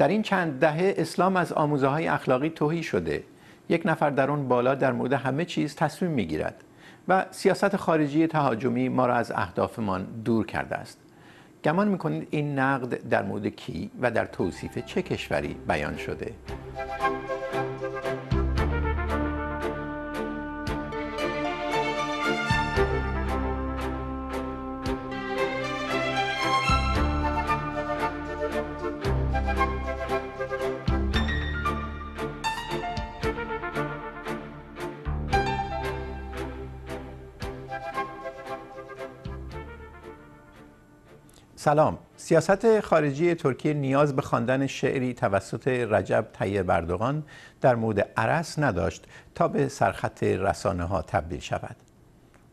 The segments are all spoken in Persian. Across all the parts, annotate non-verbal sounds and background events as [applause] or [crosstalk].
در این چند دهه اسلام از آموزه های اخلاقی توهی شده یک نفر در اون بالا در مورد همه چیز تصمیم می‌گیرد و سیاست خارجی تهاجمی ما را از اهدافمان دور کرده است گمان می‌کنید این نقد در مورد کی و در توصیف چه کشوری بیان شده؟ سلام. سیاست خارجی ترکیه نیاز به خواندن شعری توسط رجب طیب اردوغان در مورد عرس نداشت تا به سرخط رسانه ها تبدیل شود.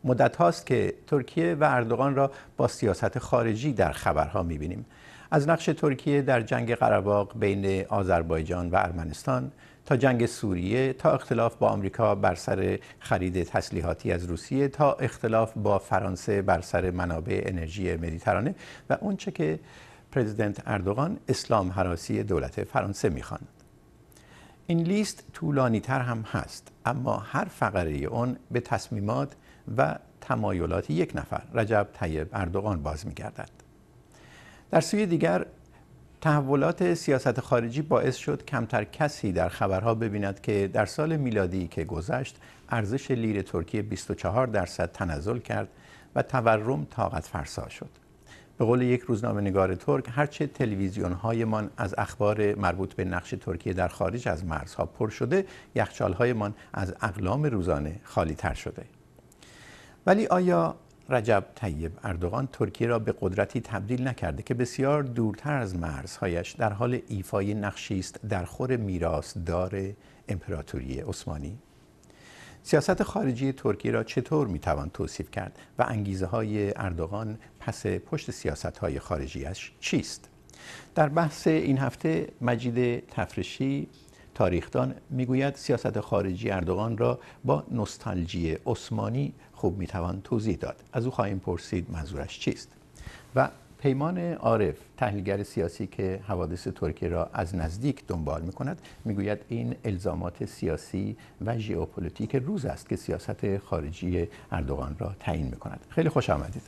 مدت هاست که ترکیه و اردوغان را با سیاست خارجی در خبرها می‌بینیم. از نقش ترکیه در جنگ قرباق بین آذربایجان و ارمنستان تا جنگ سوریه تا اختلاف با آمریکا بر سر خرید تسلیحاتی از روسیه تا اختلاف با فرانسه بر سر منابع انرژی مدیترانه و اونچه که پرزیدنت اردوغان اسلام حراسی دولت فرانسه می‌خواند این لیست طولانی تر هم هست اما هر فقره اون به تصمیمات و تمایلات یک نفر رجب طیب اردوغان باز میگردد. در سوی دیگر تحولات سیاست خارجی باعث شد کمتر کسی در خبرها ببیند که در سال میلادی که گذشت ارزش لیر ترکیه 24 درصد تنزل کرد و تورم طاقت فرسا شد. به قول یک روزنامه نگار ترک هرچه تلویزیون هایمان از اخبار مربوط به نقش ترکیه در خارج از مرزها پر شده یخچال هایمان از اقلام روزانه خالی تر شده ولی آیا رجب طیب اردوغان ترکیه را به قدرتی تبدیل نکرده که بسیار دورتر از مرزهایش در حال ایفای نقشی است در خور میراثدار امپراتوری عثمانی. سیاست خارجی ترکیه را چطور می‌توان توصیف کرد و انگیزه های اردوغان پس پشت سیاست های خارجیش چیست؟ در بحث این هفته مجید تفرشی تاریخدان می‌گوید سیاست خارجی اردوغان را با نوستالژی عثمانی خوب می‌توان توضیح داد. از او خواهیم پرسید منظورش چیست؟ و پیمان عارف تحلیلگر سیاسی که حوادث ترکیه را از نزدیک دنبال می کند می‌گوید این الزامات سیاسی و ژئوپلیتیک روز است که سیاست خارجی اردوغان را تعیین می کند خیلی خوش آمدید.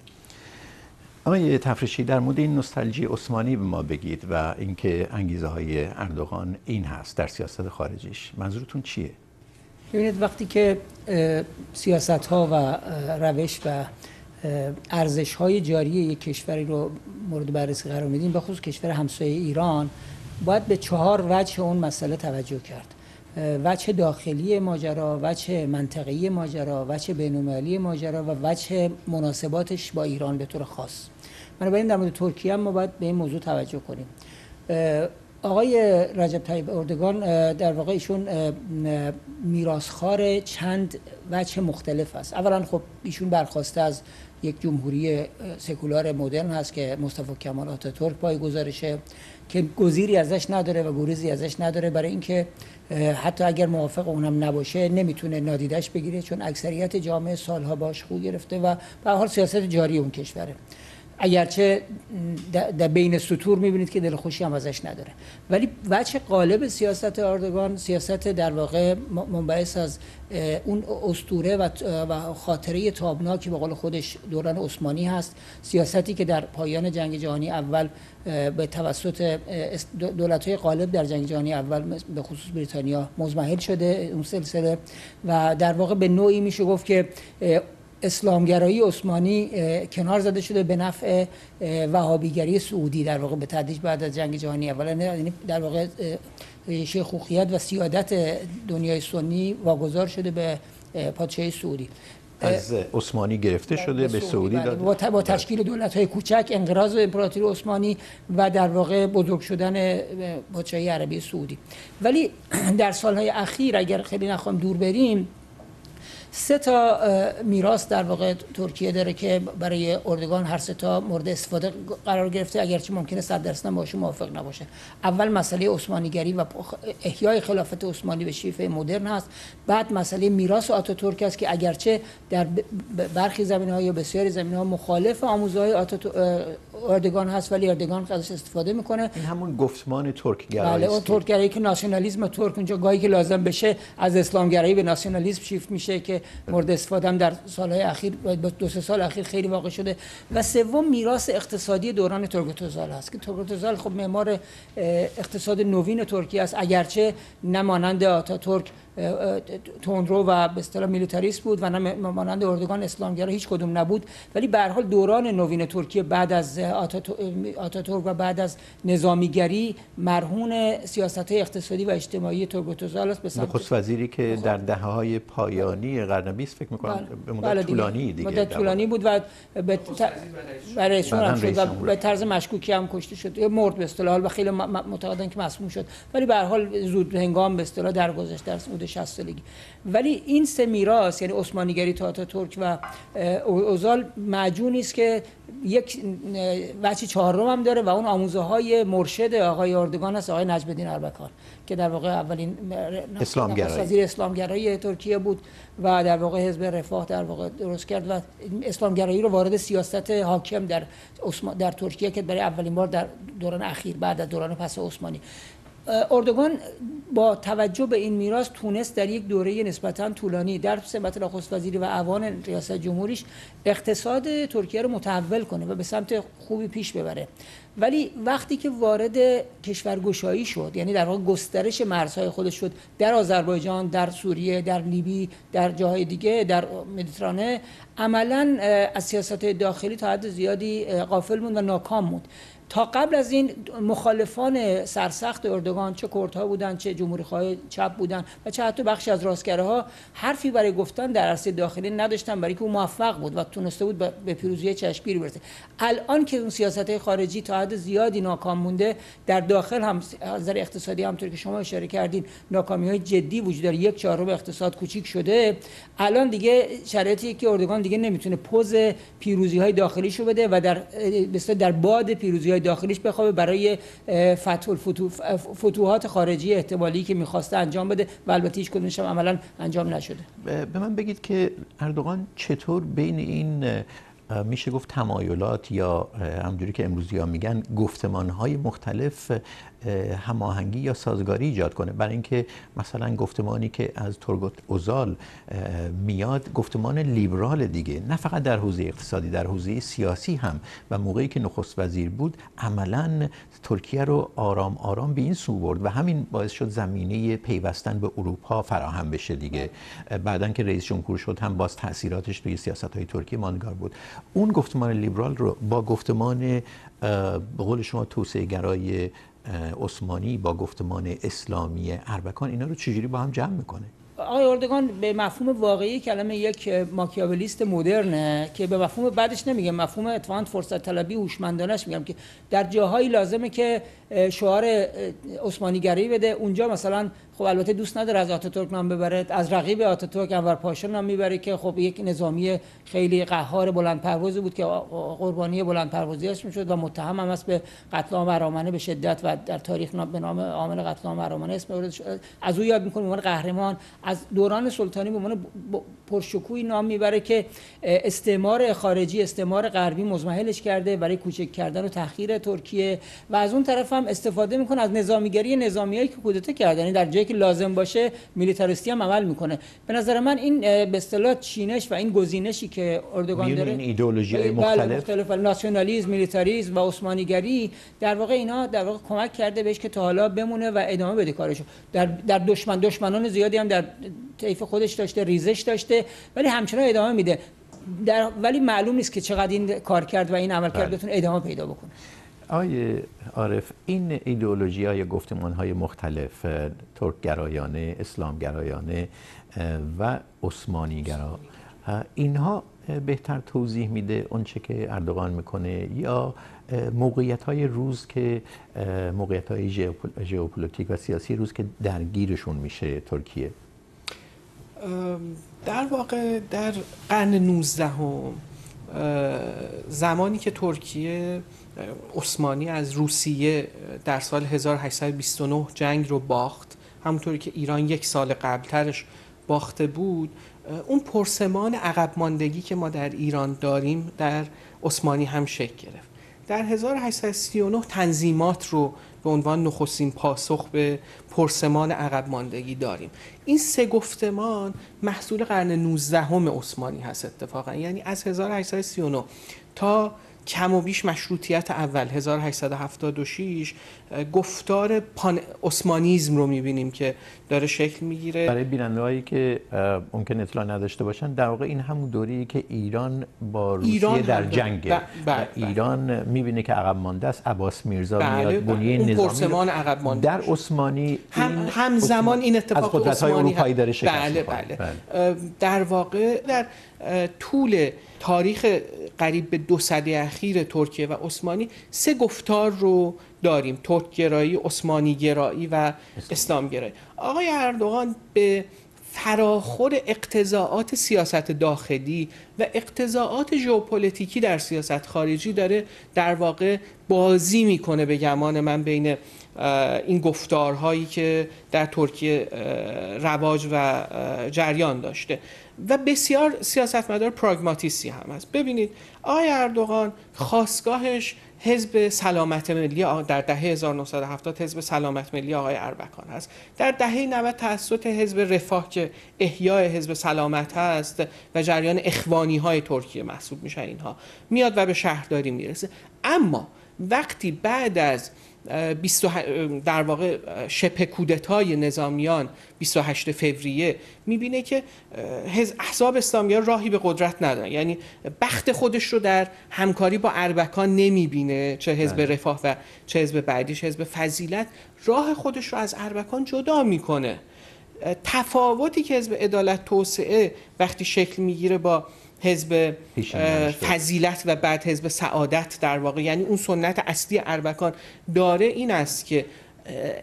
آقای تفرشی در مورد این نوستالژی عثمانی به ما بگید و اینکه انگیزه های اردوغان این هست در سیاست خارجیش. منظورتون چیه؟ ببینید وقتی که سیاست ها و روش و ارزش های جاری یک کشوری رو مورد بررسی قرار میدیم به خصوص کشور همسایه ایران باید به چهار وجه اون مسئله توجه کرد. وجه داخلی ماجرا وجه منطقی ماجرا وجه بین‌المللی ماجرا و وجه مناسباتش با ایران به طور خاص. بنابراین در مورد ترکیه هم ما باید به این موضوع توجه کنیم. آقای رجب طیب اردگان در واقع ایشون میراسخار چند وجه مختلف است. اولا خب ایشون برخواسته از یک جمهوری سکولار مدرن هست که مصطفی کمال آتاتورک پای گذارشه که گزیری ازش نداره و گریزی ازش نداره. برای اینکه حتی اگر موافق اونم نباشه نمی‌تونه نادیدش بگیره چون اکثریت جامعه سالها باش خو گرفته و به حال سیاست جاری اون کشوره. اگرچه در بین سطور می‌بینید که دلخوشی هم ازش نداره. ولی وجه قالب سیاست اردوگان سیاست در واقع منبعث از اون استوره و خاطره تابناکی به قول خودش دوران عثمانی هست. سیاستی که در پایان جنگ جهانی اول به توسط دولت های غالب در جنگ جهانی اول به خصوص بریتانیا مزمحل شده اون سلسله. و در واقع به نوعی میشه گفت که اسلامگرایی عثمانی کنار زده شده به نفع وهابیگری سعودی در واقع به تدریج بعد از جنگ جهانی اول. یعنی در واقع شیخوخیت و سیادت دنیای سنی واگذار شده به پادشاهی سعودی. از عثمانی گرفته شده به سعودی بله. داده با تشکیل دولت های کوچک انقراض امپراتوری عثمانی و در واقع بزرگ شدن پادشاهی عربی سعودی. ولی [clears throat] در سالهای اخیر اگر خیلی نخواهم دور بریم سه تا میراث در واقع ترکیه داره که برای اردوگان هر سه تا مورد استفاده قرار گرفته. اگرچه ممکنه 100 درصد باشه موافق نباشه. اول مسئله عثمانیگری و احیای خلافت عثمانی به شیفه مدرن هست. بعد مسئله میراث آتاتورک است که اگرچه در برخی زمینه یا بسیاری زمینه ها مخالف آموزهای اردگان هست ولی اردگان ازش استفاده می‌کنه. این همون گفتمان ترک گرایی بله اون ترک گرایی که ناسیونالیسم ترک اونجا گاهی که لازم بشه از اسلام گرایی به ناسیونالیسم شیفت میشه که مورد استفاده هم در سالهای اخیر دو سه سال اخیر خیلی واقع شده. و سوم میراث اقتصادی دوران تورگوت اوزال هست که تورگوت اوزال خب معمار اقتصاد نوین ترکیه است. اگرچه نه مانند آتاتورک تندرو و به اصطلاح میلیتاریست بود و نه مانند اردوغان اسلامگرا هیچ کدوم نبود. ولی به هر حال دوران نوین ترکیه بعد از آتاتورک و بعد از نظامیگری مرهون سیاست اقتصادی و اجتماعی تورگوت اوزال است به سمت وزیری که در دهه های پایانی قرن 20 فکر می‌کنم بله. به مدت بله طولانی دیگه مدت طولانی بود و به برای شد و به طرز مشکوکی هم کشته شد. مرد به اصطلاح و خیلی معتقدن که مسموم شد. ولی به هر حال زود هنگام به اصطلاح درگذشت در 60 سالگی. ولی این سه میراث یعنی عثمانیگری تا ترک و اوزال معجونی است که یک وجه چهارم هم داره و اون آموزه های مرشد آقای اردگان است آقای نجم الدین اربکان که در واقع اولین اسلامگرایی. وزیر اسلامگرایی ترکیه بود و در واقع حزب رفاه در واقع درست کرد و اسلامگرایی رو وارد سیاست حاکم در در ترکیه که برای اولین بار در دوران اخیر بعد از دوران پس عثمانی. اردوگان با توجه به این میراث تونست در یک دوره نسبتا طولانی در سمت نخست وزیری و اوان ریاست جمهوریش اقتصاد ترکیه رو متحول کنه و به سمت خوبی پیش ببره. ولی وقتی که وارد کشورگشایی شد یعنی در واقع گسترش مرزهای خودش شد در آذربایجان در سوریه در لیبی در جاهای دیگه در مدیترانه عملا از سیاست داخلی تا حد زیادی غافل بود و ناکام بود. تا قبل از این مخالفان سرسخت اردوگان چه کردها بودن چه جمهوری چپ بودن و چه حتی بخشی از راستگره ها حرفی برای گفتن در عرصه داخلی نداشتن برای که او موفق بود و تونسته بود به پیروزی چشمگیری برسه. الان که اون سیاست خارجی تا حد زیادی ناکام مونده در داخل هم نظر اقتصادی همونطور که شما اشاره کردین ناکامی های جدی وجود داره. یک چهارم اقتصاد کوچیک شده. الان دیگه شرایطی که اردوگان دیگه نمی‌تونه پوز پیروزی های داخلیشو بده و در در باد پیروزی داخلیش بخوابه برای فتح فتوحات خارجی احتمالی که می‌خواسته انجام بده و البته هیچ کدومش هم عملا انجام نشده. به من بگید که اردوغان چطور بین این میشه گفت تمایلات یا همجوری که امروزی ها میگن گفتمان های مختلف هماهنگی یا سازگاری ایجاد کنه. برای اینکه مثلا گفتمانی که از ترگوت اوزال میاد گفتمان لیبرال دیگه. نه فقط در حوزه اقتصادی در حوزه سیاسی هم. و موقعی که نخست وزیر بود عملا ترکیه رو آرام آرام به این سو برد. و همین باعث شد زمینه پیوستن به اروپا فراهم بشه دیگه. بعدا که رئیس جمهور شد هم باز تاثیراتش توی سیاست های ترکیه ماندگار بود. اون گفتمان لیبرال رو با گفتمان به قول شما توسعه گرای عثمانی با گفتمان اسلامی اربکان اینا رو چجوری با هم جمع می‌کنه؟ آقای اردگان به مفهوم واقعی کلمه یک ماکیاولیست مدرنه که به مفهوم بعدش نمیگم مفهوم اتفاقا فرصت طلبی هوشمندانش میگم که در جاهایی لازمه که شعار عثمانیگری بده. اونجا مثلا خب البته دوست نداره از آتاتورک نام ببره. از رقیب آتاتورک انور پاشا نام می‌بره که خب یک نظامی خیلی قهار بلند پروازی بود که قربانی بلند پروازیش می‌شد و متهم هم است به قتل عام ارامنه به شدت و در تاریخ به نام عامل قتل عام ارامنه اسم از او یاد می‌کنه عنوان قهرمان از دوران سلطانی به عنوان پرشکوهی نام می‌بره که استعمار خارجی استعمار غربی مزمحلش کرده برای کوچک کردن و تحقیر ترکیه و از اون طرف هم استفاده می‌کنه از نظامیگری نظامیایی که کودتا کردن. یعنی در جایی که لازم باشه میلیتاریستی هم عمل می‌کنه. به نظر من این به اصطلاح چینش و این گزینشی که اردوگان داره این ایدئولوژی بله، مختلف. مختلف ناسیونالیسم میلیتاریسم و عثمانیگری در واقع اینا در واقع کمک کرده بهش که تا حالا بمونه و ادامه بده کارشو. در در دشمن دشمنان زیادی هم در طیف خودش داشته ریزش داشته ولی همچنان ادامه میده. در ولی معلوم نیست که چقدر این کار کرد و این عمل کرد بله. بتونه ادامه پیدا بکنه. آیا در واقع این ایدئولوژی های گفتمان های مختلف ترک گرایانه اسلام گرایانه و عثمانی گرا اینها بهتر توضیح میده اونچه که اردوغان می‌کنه یا موقعیت های روز که موقعیت های ژئوپلیتیک و سیاسی روز که درگیرشون میشه ترکیه؟ در واقع در قرن 19 هم زمانی که ترکیه عثمانی از روسیه در سال 1829 جنگ رو باخت. همونطوری که ایران یک سال قبلترش باخته بود. اون پرسمان عقب ماندگی که ما در ایران داریم در عثمانی هم شکل گرفت. در 1839 تنظیمات رو به عنوان نخستین پاسخ به پرسمان عقب ماندگی داریم. این سه گفتمان محصول قرن 19 عثمانی هست اتفاقا. یعنی از 1839 تا کم و بیش مشروطیت اول 1876 گفتار پان اسمانیزم رو می‌بینیم که داره شکل می‌گیره. برای بیننده‌هایی که ممکن اطلاع نداشته باشن در واقع این همون دوری که ایران با روسیه ایران در جنگ و ایران می‌بینه که عقب مانده است. عباس میرزا بله میاد بنیه بله. نظامی عقب مانده در عثمانی هم همزمان این اتفاق از قدرت‌های اروپایی داره بله بله. بله. در واقع در طول تاریخ قریب به دو سده اخیر ترکیه و عثمانی سه گفتار رو داریم. ترک گرایی، عثمانی گرایی و اسلام گرایی آقای اردوغان به فراخور اقتضاعات سیاست داخلی و اقتضاعات ژئوپلیتیکی در سیاست خارجی داره در واقع بازی می‌کنه به گمان من بین این گفتارهایی که در ترکیه رواج و جریان داشته. و بسیار سیاستمدار پراگماتیستی هم هست. ببینید آقای اردوغان خواستگاهش حزب سلامت ملی در دهه 1970 حزب سلامت ملی آقای اربکان هست. در دهه 90 توسط حزب رفاه که احیای حزب سلامت هست و جریان اخوانی های ترکیه محسوب میشن اینها میاد و به شهرداری می‌رسه. اما وقتی بعد از در واقع شبه کودتای نظامیان 28 فوریه می‌بینه که احزاب اسلامی راهی به قدرت ندارن. یعنی بخت خودش رو در همکاری با اربکان نمی‌بینه چه حزب بله. رفاه و چه حزب بعدیش حزب فضیلت. راه خودش رو از اربکان جدا می‌کنه. تفاوتی که حزب عدالت توسعه وقتی شکل می‌گیره با حزب فضیلت و بعد حزب سعادت در واقع. یعنی اون سنت اصلی اربکان داره این است که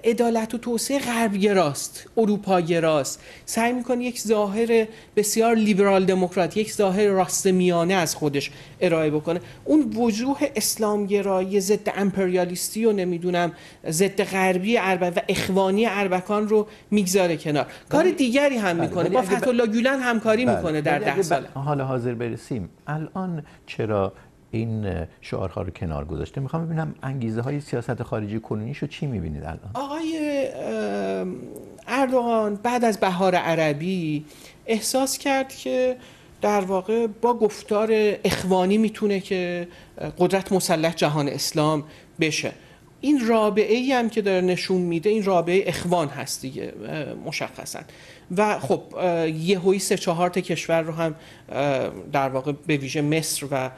عدالت و توسعه غربگراست اروپاگراست سعی می‌کنه یک ظاهر بسیار لیبرال دموکرات یک ظاهر راست میانه از خودش ارائه بکنه. اون وجوه اسلامگرایی ضد امپریالیستی و نمی‌دونم ضد غربی اربک و اخوانی اربکان رو می‌گذاره کنار. کار بله. دیگری هم بله. می‌کنه. با فتولا گولن همکاری بله. می‌کنه در ده سال حال حاضر برسیم الان چرا این شعارها رو کنار گذاشته. می‌خوام ببینم انگیزه های سیاست خارجی کنونیشو چی می‌بینید الان؟ آقای اردوغان بعد از بهار عربی احساس کرد که در واقع با گفتار اخوانی می‌تونه که قدرت مسلح جهان اسلام بشه. این رابعه ای هم که داره نشون میده این رابعه اخوان هست دیگه مشخصا. و خب یهویی سه چهار کشور رو هم در واقع به ویژه مصر و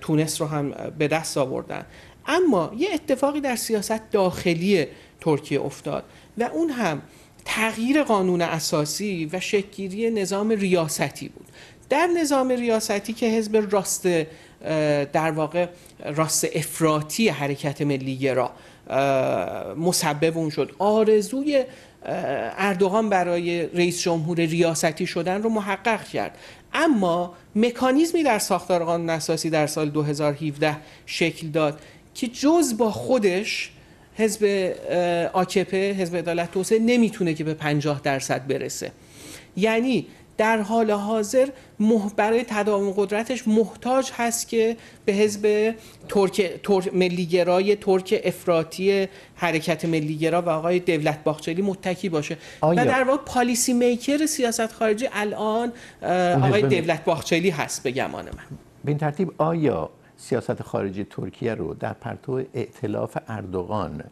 تونس رو هم به دست آوردن. اما یه اتفاقی در سیاست داخلی ترکیه افتاد و اون هم تغییر قانون اساسی و شکلگیری نظام ریاستی بود. در نظام ریاستی که حزب راست در واقع راست افراطی حرکت ملی گرا مسبب اون شد. آرزوی اردوغان برای رئیس جمهور ریاستی شدن رو محقق کرد. اما مکانیزمی در ساختار قانون اساسی در سال 2017 شکل داد که جز با خودش حزب آکپه حزب عدالت توسعه نمی‌تونه که به 50 درصد برسه. یعنی در حال حاضر برای تداوم قدرتش محتاج هست که به حزب ترک, ملیگرای ترک افراطی حرکت ملیگرا و آقای دولت باخچلی متکی باشه. آیا. و در واقع پالیسی میکر سیاست خارجی الان آقای دولت باخچلی هست به گمان من. به این ترتیب آیا سیاست خارجی ترکیه رو در پرتو ائتلاف اردوغان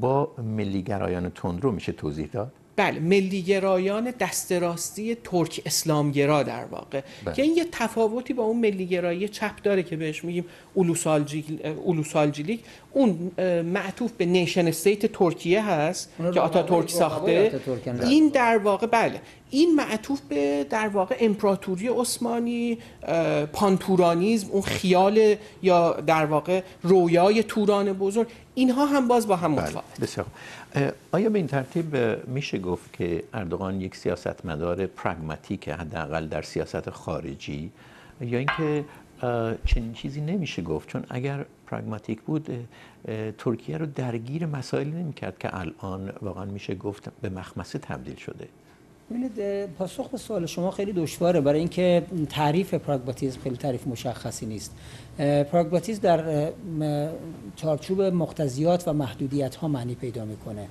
با ملیگرایان تندرو میشه توضیح داد؟ بله ملیگرایان دست راستی ترک اسلامگرا در واقع بله. که این یه تفاوتی با اون ملیگرایی چپ داره که بهش میگیم Ulusalcılık. اون معطوف به nation state ترکیه هست که آتاتورک ساخته. این در واقع بله. این معطوف به در واقع امپراتوری عثمانی پان‌تورانیزم اون خیال یا در واقع رویای توران بزرگ. اینها هم باز با هم بله، متفاوت. خوب. آیا به این ترتیب میشه گفت که اردوغان یک سیاستمدار پراگماتیک حداقل در سیاست خارجی؟ یا اینکه چنین چیزی نمیشه گفت؟ چون اگر پرگماتیک بود ترکیه رو درگیر مسائلی نمی‌کرد که الان واقعا میشه گفت به مخمسه تبدیل شده. ببینید پاسخ به سوال شما خیلی دشواره. برای اینکه تعریف پراگماتیسم خیلی تعریف مشخصی نیست. پراگماتیسم در چارچوب مقتضیات و محدودیت ها معنی پیدا می‌کنه.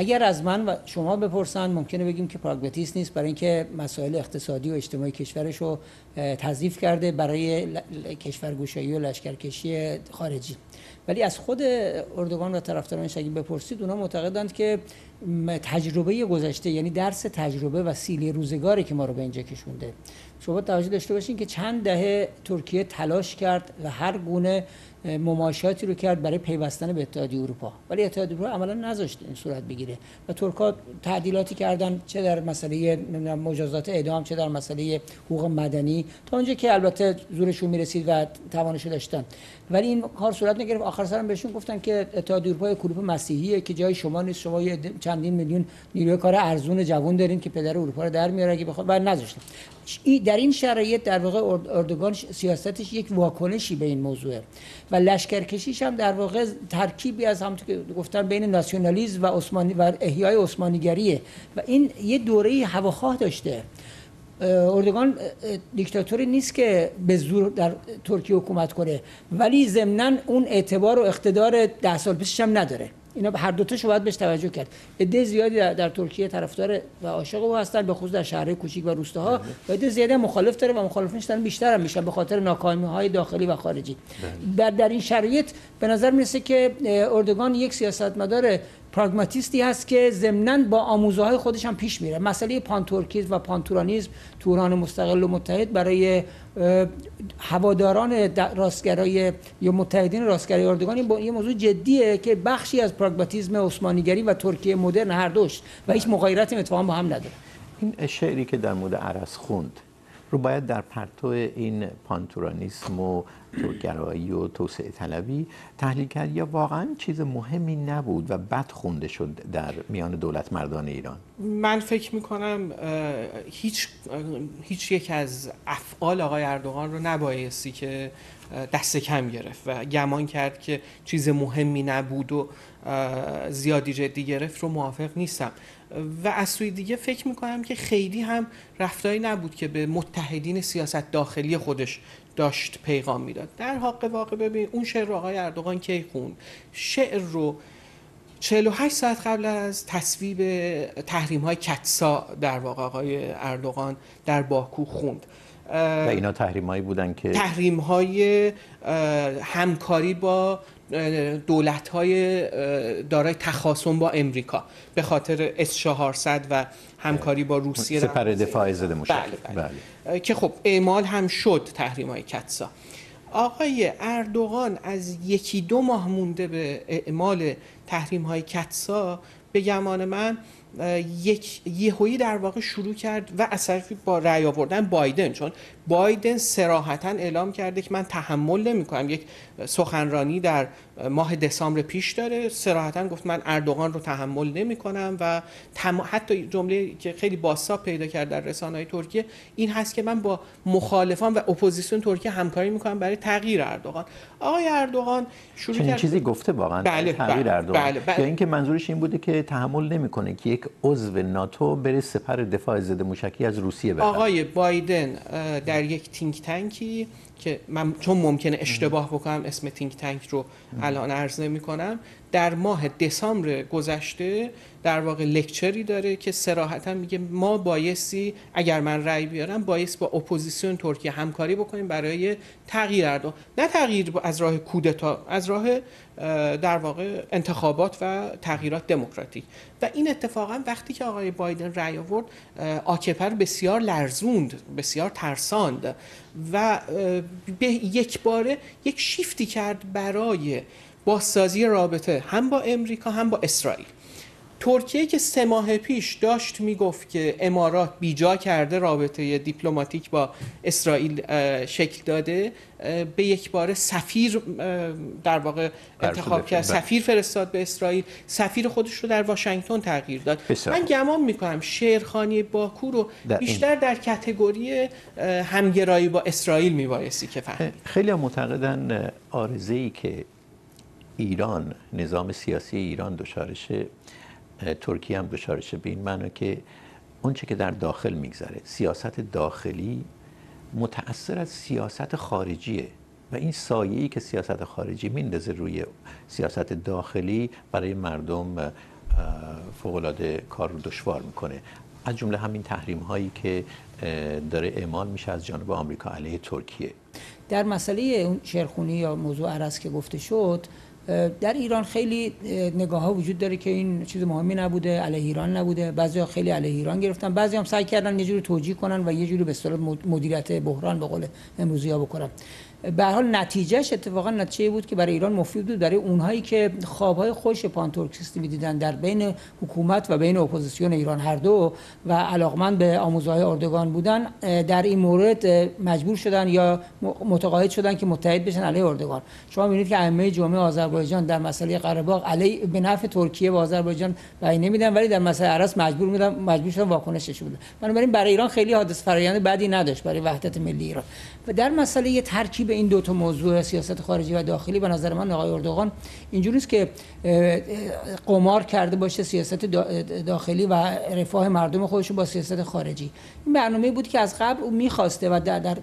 اگر از من و شما بپرسن ممکنه بگیم که پراگماتیست نیست برای اینکه مسائل اقتصادی و اجتماعی کشورش رو اه، تضعیف کرده برای کشورگشایی و لشکرکشی خارجی. ولی از خود اردوغان و طرفدارانش اگه بپرسید اونا معتقدند که تجربه گذشته یعنی درس تجربه و سیلی روزگاری که ما رو به اینجا کشونده. شما توجه داشته باشین که چند دهه ترکیه تلاش کرد و هر گونه مماشاتی رو کرد برای پیوستن به اتحادیه اروپا. ولی اتحادیه اروپا عملا نذاشت این صورت بگیره. و ترکا تعدیلاتی کردن چه در مسئله مجازات اعدام چه در مسئله حقوق مدنی تا اونجا که البته زورشون می‌رسید و توانش داشتن. ولی این کار صورت نگرفت. آخر سرم بهشون گفتن که اتحادیه اروپا کلوپ مسیحیه که جای شما نیست. شما چندین میلیون نیروی کار ارزون جوان دارین که پدر اروپا رو در میاره اگه بخواد و نذاشتن. در این شرایط در واقع ارد- اردوگان سیاستش یک واکنشی به این موضوعه. و لشکرکشیش هم در واقع ترکیبی از همونطور که گفتن بین ناسیونالیسم و عثمانی و احیای عثمانیگریه. و این یه دوره هواخواه داشته. اردوگان دیکتاتوری نیست که به زور در ترکیه حکومت کنه. ولی ضمنا اون اعتبار و اقتدار ده سال پیشش هم نداره. اینا هر دو تاشو باید بهش توجه کرد. عده زیادی در, در ترکیه طرفدار و عاشق او هستن به خصوص در شهرهای کوچیک و روستاها. و عده زیادی هم مخالف داره و مخالفینش دارن بیشتر هم میشن به خاطر ناکامی های داخلی و خارجی. در در این شرایط به نظر می‌رسه که اردوغان یک سیاستمدار پراگماتیستی هست که ضمنا با آموزه های خودش هم پیش میره. مسئله پان‌تورکیزم و پان‌تورانیزم تو ایران مستقل و متحد برای هواداران راستگرای یا متحدین راستگرای اردوغان. این یه موضوع جدیه که بخشی از پراگماتیسم عثمانیگری و ترکیه مدرن هر دوش و هیچ مغایرتی اتفاقا با هم نداره. این شعری که در مورد ارس خوند رو باید در پرتو این پان‌تورانیسم و ترکگرایی و توسعه طلبی تحلیل کرد یا واقعا چیز مهمی نبود و بد خونده شد در میان دولت مردان ایران؟ من فکر می‌کنم هیچ هیچ یک از افعال آقای اردوغان رو نبایستی که دست کم گرفت و گمان کرد که چیز مهمی نبود و زیادی جدی گرفت رو موافق نیستم. و از سوی دیگه فکر می‌کنم که خیلی هم رفتاری نبود که به متحدین سیاست داخلی خودش داشت پیغام می‌داد. در حق واقع ببین اون شعر رو آقای اردوغان کی خوند؟ شعر رو 48 ساعت قبل از تصویب تحریم های کتسا در واقع آقای اردوغان در باکو خوند. و اینا تحریمایی بودن که تحریم های همکاری با دولت های دارای تخاصم با امریکا به خاطر اس 400 و همکاری با روسیه سپر دفاع ضد موشک بله بله. که خب اعمال هم شد تحریم های کتسا آقای اردوغان از یکی دو ماه مونده به اعمال تحریم های کتسا به گمان من یک یهویی در واقع شروع کرد و اثر با رأی آوردن بایدن چون بایدن سراحتا اعلام کرده که من تحمل نمی کنم یک سخنرانی در ماه دسامبر پیش داره. صراحتا گفت من اردوغان رو تحمل نمی کنم و تم... حتی جمله که خیلی بازتاب پیدا کرد در رسانه ترکیه این هست که من با مخالفان و اپوزیسیون ترکیه همکاری می‌کنم برای تغییر اردوغان. آقای اردوغان شروع کرد چیزی گفته واقعا؟ بله تغییر بله اردوغان. بله بله. یا اینکه منظورش این بوده که تحمل نمی‌کنه که یک عضو ناتو بره سپر دفاع ضد موشکی از روسیه بخره. آقای بایدن در یک think tank ی که من چون ممکنه اشتباه بکنم اسم think tank رو الان عرض نمی کنم در ماه دسامبر گذشته در واقع lecture ی داره که صراحتا میگه ما بایستی اگر من رأی بیارم بایست با اپوزیسیون ترکیه همکاری بکنیم برای تغییر اردوغان نه تغییر از راه کودتا از راه در واقع انتخابات و تغییرات دموکراتیک. و این اتفاقا وقتی که آقای بایدن رأی آورد آکپر بسیار لرزوند بسیار ترساند و به یک باره یک شیفتی کرد برای بازسازی رابطه هم با امریکا هم با اسرائیل. ترکیه که سه ماه پیش داشت می‌گفت که امارات بیجا کرده رابطه دیپلماتیک با اسرائیل شکل داده به یک بار سفیر در واقع انتخاب کرد. بله. سفیر فرستاد به اسرائیل سفیر خودش رو در واشنگتن تغییر داد. من گمان می‌کنم شعرخانی باکو رو بیشتر در کتگوری همگرایی با اسرائیل میبایستی که فهمید. خیلی معتقدن آرزه ای که ایران نظام سیاسی ایران دچارشه ترکیه هم دچارشه به این معنی که اونچه که در داخل میگذره سیاست داخلی متأثر از سیاست خارجیه و این سایه‌ای که سیاست خارجی میندازه روی سیاست داخلی برای مردم فوق‌العاده کار رو دشوار می‌کنه. از جمله همین تحریم هایی که داره اعمال میشه از جانب آمریکا علیه ترکیه. در مسئله اون شرخونی یا موضوع عرض که گفته شد در ایران خیلی نگاه ها وجود داره که این چیز مهمی نبوده علیه ایران نبوده. بعضی خیلی علیه ایران گرفتن. بعضی هم سعی کردن یه جوری توجیه کنن و یه جوری به اصطلاح مدیریت بحران به قول امروزی ها بکنن. به هر حال نتیجه‌ش اتفاقا نتیجه بود که برای ایران مفید بود. برای اونهایی که خوابهای خوش پان‌تورکیستی می‌دیدن در بین حکومت و بین اپوزیسیون ایران هر دو و علاقمند به آموزه‌های اردوغان بودن در این مورد مجبور شدن یا متقاعد شدن که متحد بشن علیه اردوغان. شما می‌بینید که ائمه جمعه آذربایجان در مسئله قره باغ علیه به نفع ترکیه و آذربایجان رأی نمیدن ولی در مسئله ارس مجبور میدن مجبور شدن واکنش بدن بنابراین برای ایران خیلی حادث فرآیند بدی نداشت برای وحدت ملی ایران. و در مسئله ترکیب این دو تا موضوع سیاست خارجی و داخلی به نظر من آقای اردوغان اینجوری است که قمار کرده باشه سیاست داخلی و رفاه مردم خودش با سیاست خارجی. این برنامه بود که از قبل او می‌خواسته و در, در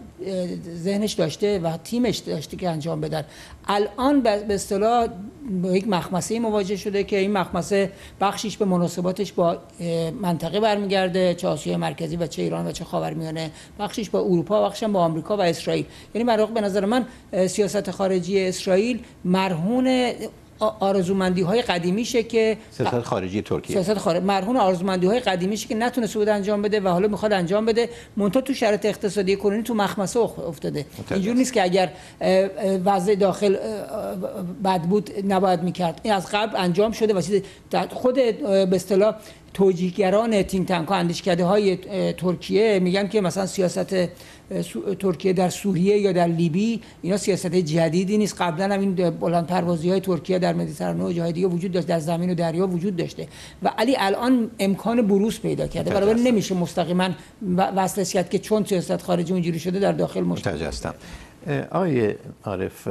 ذهنش داشته و تیمش داشته که انجام بدن. الان به اصطلاح یک مخمسه مواجه شده که این مخمسه بخشیش به مناسباتش با منطقه برمیگرده چه آسیای مرکزی و چه ایران و چه خاورمیانه. بخشیش با اروپا بخشش با آمریکا و اسرائیل. یعنی در به نظر من سیاست خارجی اسرائیل مرهون آرزومندی های قدیمیشه که سیاست خارجی ترکیه. سیاست خارج مرهون آرزومندی های قدیمیشه که نتونسته بود انجام بده و حالا می‌خواد انجام بده. منتها تو شرط اقتصادی کنونی تو مخمسه افتاده. اینجور نیست که اگر وضع داخل بد بود نباید می‌کرد. این از قبل انجام شده و خود به اصطلاح توجیهگران تینگ تنک اندیشکده های ترکیه میگن که مثلا سیاست ترکیه در سوریه یا در لیبی اینا سیاست جدیدی نیست. قبلا هم این بلند پروازی های ترکیه در مدیترانه و جای دیگه وجود داشت در زمین و دریا وجود داشته. و علی الان امکان بروز پیدا کرده. برای نمیشه مستقیما وصلش کرد که چون سیاست خارجی اونجوری شده در داخل هستم آقای عارف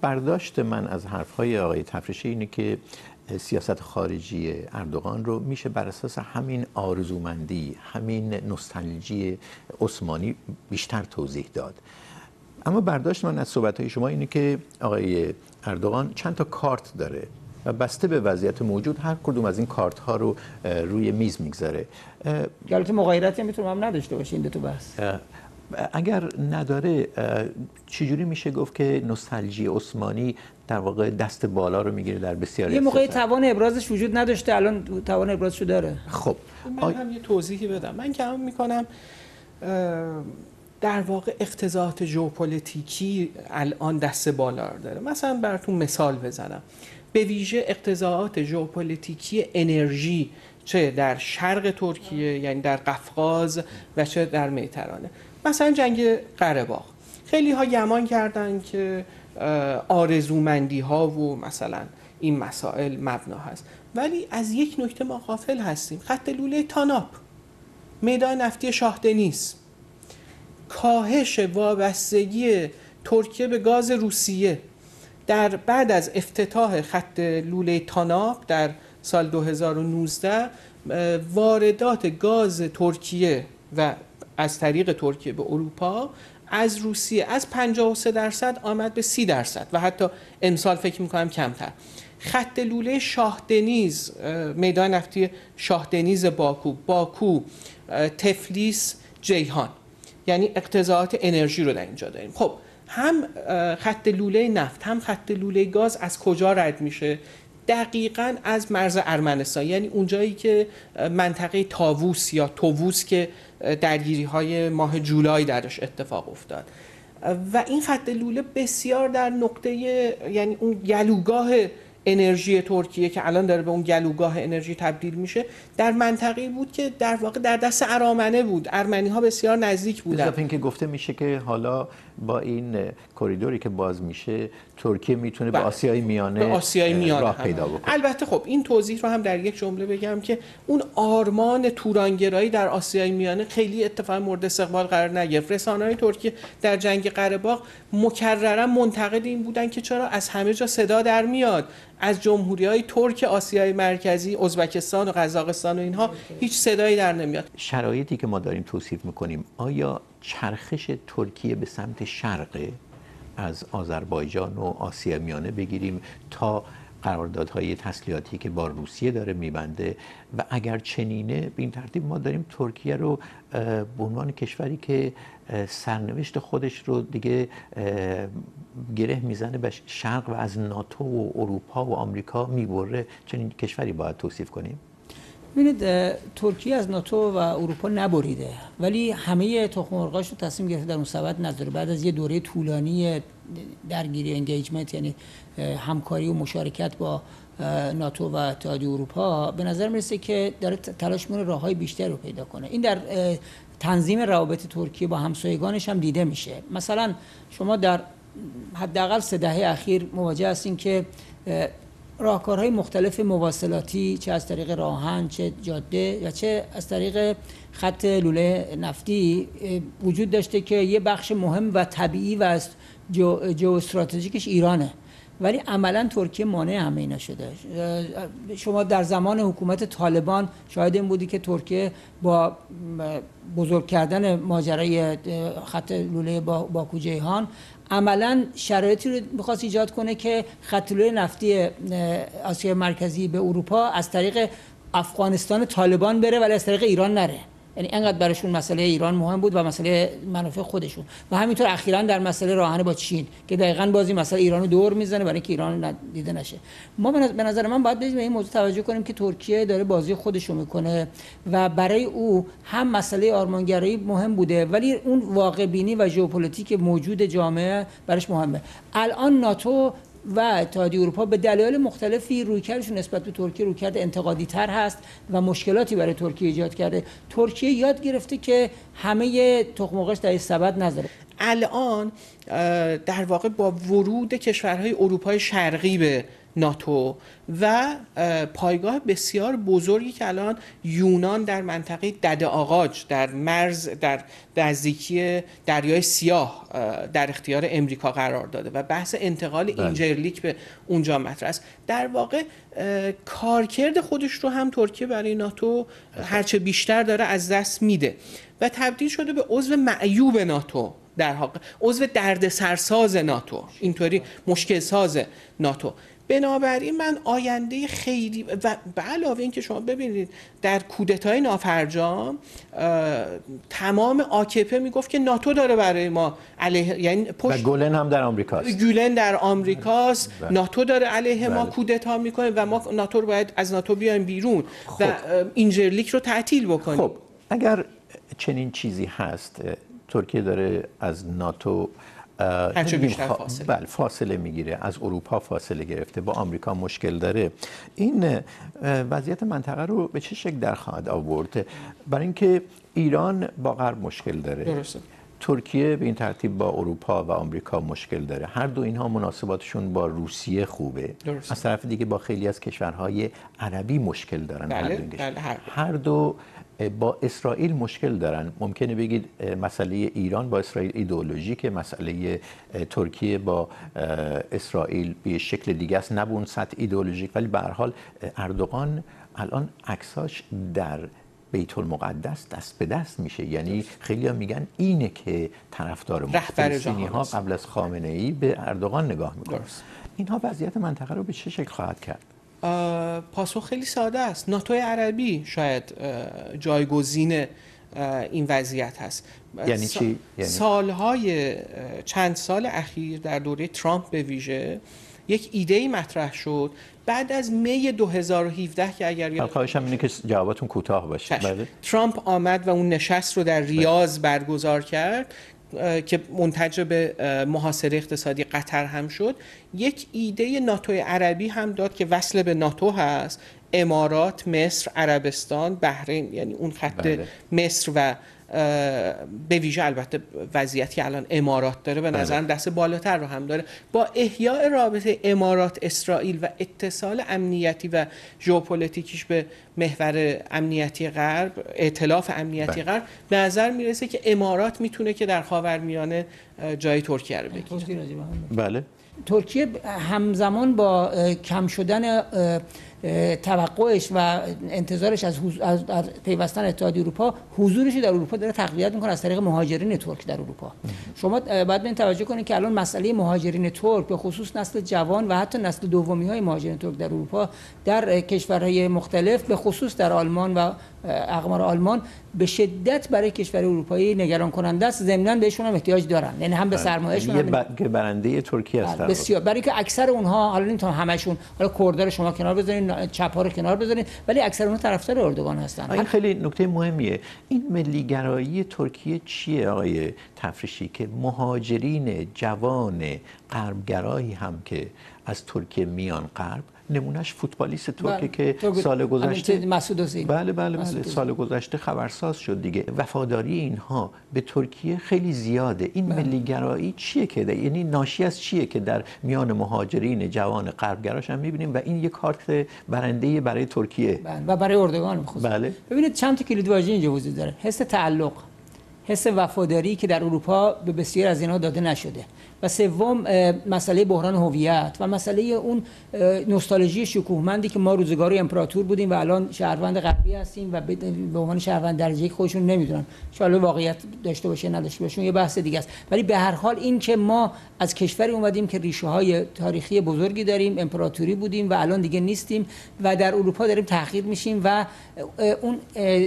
برداشت من از حرفهای آقای تفریشی اینه که سیاست خارجی اردوغان رو میشه بر اساس همین آرزومندی همین نوستالژی عثمانی بیشتر توضیح داد. اما برداشت من از صحبت های شما اینه که آقای اردوغان چند تا کارت داره و بسته به وضعیت موجود هر کدوم از این کارت ها رو روی میز می‌گذاره. البته مغایرتی هم می‌تونم هم نداشته باشه این دو بحث. اگر نداره چجوری میشه گفت که نوستالژی عثمانی در واقع دست بالا رو می‌گیره در بسیاری یه موقعی توان ابرازش وجود نداشته الان توان ابرازش داره. خب. من هم یه توضیحی بدم. من که هم می‌کنم در واقع اقتضائات ژئوپلیتیکی الان دست بالا رو داره. مثلا براتون مثال بزنم. به ویژه اقتضائات ژئوپلیتیکی انرژی چه در شرق ترکیه یعنی در قفقاز و چه در مدیترانه. مثلا جنگ قره خیلی ها گمان کردن که آرزومندی ها و مثلا این مسائل مبنا هست. ولی از یک نکته ما غافل هستیم. خط لوله تاناپ. میدان نفتی شاه دنیز کاهش وابستگی ترکیه به گاز روسیه. در بعد از افتتاح خط لوله تاناپ در سال 2019 واردات گاز ترکیه و از طریق ترکیه به اروپا از روسیه از 53 درصد آمد به 30 درصد و حتی امسال فکر می‌کنم کمتر. خط لوله شاه دنیز میدان نفتی شاه دنیز باکو باکو تفلیس جیهان. یعنی اقتضاعات انرژی رو در اینجا داریم. خب هم خط لوله نفت هم خط لوله گاز از کجا رد میشه؟ دقیقا از مرز ارمنستان. یعنی اونجایی که منطقه تاووس یا توووس که درگیری های ماه جولای درش اتفاق افتاد. و این خط لوله بسیار در نقطه یعنی اون گلوگاه انرژی ترکیه که الان داره به اون گلوگاه انرژی تبدیل میشه در منطقه بود که در واقع در دست ارامنه بود. ارمنی ها بسیار نزدیک بودن. اینکه گفته میشه که حالا با این کریدوری که باز میشه ترکیه می‌تونه به آسیای میانه به آسیای میانه راه پیدا بکنه. البته خب این توضیح رو هم در یک جمله بگم که اون آرمان تورانگرایی در آسیای میانه خیلی اتفاق مورد استقبال قرار نگرفت. رسانه‌های ترکیه در جنگ قره باغ مکررا منتقد این بودن که چرا از همه جا صدا در میاد. از جمهوری های ترک آسیای مرکزی ازبکستان و قزاقستان و اینها هیچ صدایی در نمیاد. شرایطی که ما داریم توصیف می‌کنیم آیا چرخش ترکیه به سمت شرق از آذربایجان و آسیا میانه بگیریم تا قراردادهای تسلیحاتی که با روسیه داره میبنده. و اگر چنینه به این ترتیب ما داریم ترکیه رو به عنوان کشوری که سرنوشت خودش رو دیگه گره می‌زنه به شرق و از ناتو و اروپا و آمریکا می‌بره. چنین کشوری باید توصیف کنیم؟ ببینید ترکیه از ناتو و اروپا نبریده. ولی همه تخم مرغاش رو تصمیم گرفته در اون سبد نذاره. بعد از یه دوره طولانی درگیری انگیجمنت یعنی همکاری و مشارکت با ناتو و اتحادیه اروپا به نظر می‌رسه که داره تلاش می‌کنه راههای بیشتر رو پیدا کنه. این در تنظیم روابط ترکیه با همسایگانش هم دیده میشه. مثلا شما در حداقل سه دهه اخیر مواجه هستین که راهکارهای مختلف مواصلاتی چه از طریق راهن چه جاده و چه از طریق خط لوله نفتی وجود داشته که یه بخش مهم و طبیعی و از جو, جو استراتژیکش ایرانه. ولی عملا ترکیه مانع همه اینا شده. شما در زمان حکومت طالبان شاهد این بودی که ترکیه با بزرگ کردن ماجرای خط لوله با باکو جیهان عملا شرایطی رو می‌خواست ایجاد کنه که خط نفتی آسیا مرکزی به اروپا از طریق افغانستان طالبان بره ولی از طریق ایران نره. یعنی انقدر براشون مسئله ایران مهم بود و مسئله منافع خودشون. و همینطور اخیرا در مسئله راهن با چین که دقیقا بازی مسئله ایران رو دور می‌زنه برای اینکه ایران دیده نشه. ما به نظر من باید به این موضوع توجه کنیم که ترکیه داره بازی خودش رو می‌کنه و برای او هم مسئله آرمانگرایی مهم بوده ولی اون واقع بینی و ژئوپلیتیک موجود جامعه براش مهمه. الان ناتو و اتحادیه اروپا به دلایل مختلفی رویکردشون نسبت به ترکیه رویکرد انتقادی تر هست و مشکلاتی برای ترکیه ایجاد کرده. ترکیه یاد گرفته که همه تخمقش در سبد نذاره. الان در واقع با ورود کشورهای اروپای شرقی به ناتو و پایگاه بسیار بزرگی که الان یونان در منطقه دد آغاج در مرز در نزدیکی دریای سیاه در اختیار امریکا قرار داده و بحث انتقال بله. اینجرلیک به اونجا مطرح است. در واقع کارکرد خودش رو هم ترکیه برای ناتو هرچه بیشتر داره از دست میده و تبدیل شده به عضو معیوب ناتو در حق عضو درد سرساز ناتو. اینطوری مشکل ساز ناتو. بنابراین من آینده خیلی و به علاوه اینکه شما ببینید در کودتای نافرجام تمام آکپه می‌گفت که ناتو داره برای ما علیه یعنی پشت و گولن هم در آمریکاست گولن در آمریکاست بله. ناتو داره علیه بله. ما کودتا می‌کنه و ما ناتو رو باید از ناتو بیایم بیرون خب. و اینجرلیک رو تعطیل بکنیم خب اگر چنین چیزی هست ترکیه داره از ناتو هرچه بیشتر فاصله بله فاصله. می‌گیره. از اروپا فاصله گرفته. با آمریکا مشکل داره. این وضعیت منطقه رو به چه شکل در خواهد آورد؟ برای اینکه ایران با غرب مشکل داره. درسته. ترکیه به این ترتیب با اروپا و آمریکا مشکل داره. هر دو اینها مناسباتشون با روسیه خوبه. درسته. از طرف دیگه با خیلی از کشورهای عربی مشکل دارن. بله. هر دو, بله. هر دو. با اسرائیل مشکل دارن. ممکنه بگید مسئله ایران با اسرائیل ایدئولوژیک مسئله ترکیه با اسرائیل به شکل دیگه است. اون سطح ایدئولوژیک. ولی به هر حال اردوغان الان عکساش در بیت المقدس دست به دست میشه. یعنی خیلی هم میگن اینه که طرفدار فلسطینی ها قبل از خامنه ای به اردوغان نگاه می‌کنن. اینها وضعیت منطقه رو به چه شکل خواهد کرد؟ پاسخ خیلی ساده است. ناتوی عربی شاید جایگزین این وضعیت هست. یعنی چی؟ یعنی... سالهای چند سال اخیر در دوره ترامپ به ویژه یک ایده مطرح شد. بعد از می 2017 که اگر خواهشم اینه که جوابتون کوتاه باشه. بله. ترامپ آمد و اون نشست رو در ریاض برگزار کرد. که منتج به محاصره اقتصادی قطر هم شد یک ایده ناتو عربی هم داد که وصل به ناتو هست امارات مصر عربستان بحرین یعنی اون خط بله. مصر و به ویژه البته وضعیتی الان امارات داره به بله. نظر دست بالاتر رو هم داره با احیاء رابطه امارات اسرائیل و اتصال امنیتی و ژئوپلیتیکیش به محور امنیتی غرب ائتلاف امنیتی بله. غرب به نظر می‌رسه که امارات می‌تونه که در خاورمیانه جای ترکیه رو بگیره بله ترکیه همزمان با کم شدن توقعش و انتظارش از, از پیوستن اتحادیه اروپا حضورش در اروپا داره تقویت می‌کنه از طریق مهاجرین ترک در اروپا. شما باید به توجه کنید که الان مسئله مهاجرین ترک به خصوص نسل جوان و حتی نسل دومی های مهاجرین ترک در اروپا در کشورهای مختلف به خصوص در آلمان و اقمار آلمان به شدت برای کشور اروپایی نگران کننده است. ضمن بهشون هم احتیاج دارن. یعنی هم به بله. سرمایهشون هم برنده ترکیه است بله، بسیار. برای که اکثر اونها حالا نمی‌تونم همشون حالا کرد شما کنار بذارین. چپ ها رو کنار بذارین ولی اکثر اونها طرفدار اردوغان هستن. این خیلی نکته مهمیه این ملیگرایی ترکیه چیه آقای تفریشی که مهاجرین جوان غربگرایی هم که از ترکیه میان غرب نمونهش فوتبالیست ترکه بله. که سال گذشته مسعود بله بله بله سال گذشته خبرساز شد دیگه وفاداری اینها به ترکیه خیلی زیاده این بله. ملیگرایی چیه که ده؟ یعنی ناشی از چیه که در میان مهاجرین جوان غربگراش هم می‌بینیم و این یک کارت برنده برای ترکیه بله. و برای اردوغان بخصوص بله ببینید چند تا کلید واژه اینجا وجود داره حس تعلق حس وفاداری که در اروپا به بسیار از اینها داده نشده و سوم مسئله بحران هویت و مسئله اون نوستالژی شکوهمندی که ما روزگار امپراتور بودیم و الان شهروند غربی هستیم و به عنوان شهروند درجه خودشون نمی‌دونن. شاید واقعیت داشته باشه نداشته باشه یه بحث دیگه است. ولی به هر حال این که ما از کشوری اومدیم که ریشه های تاریخی بزرگی داریم امپراتوری بودیم و الان دیگه نیستیم و در اروپا داریم تحقیر میشیم و اون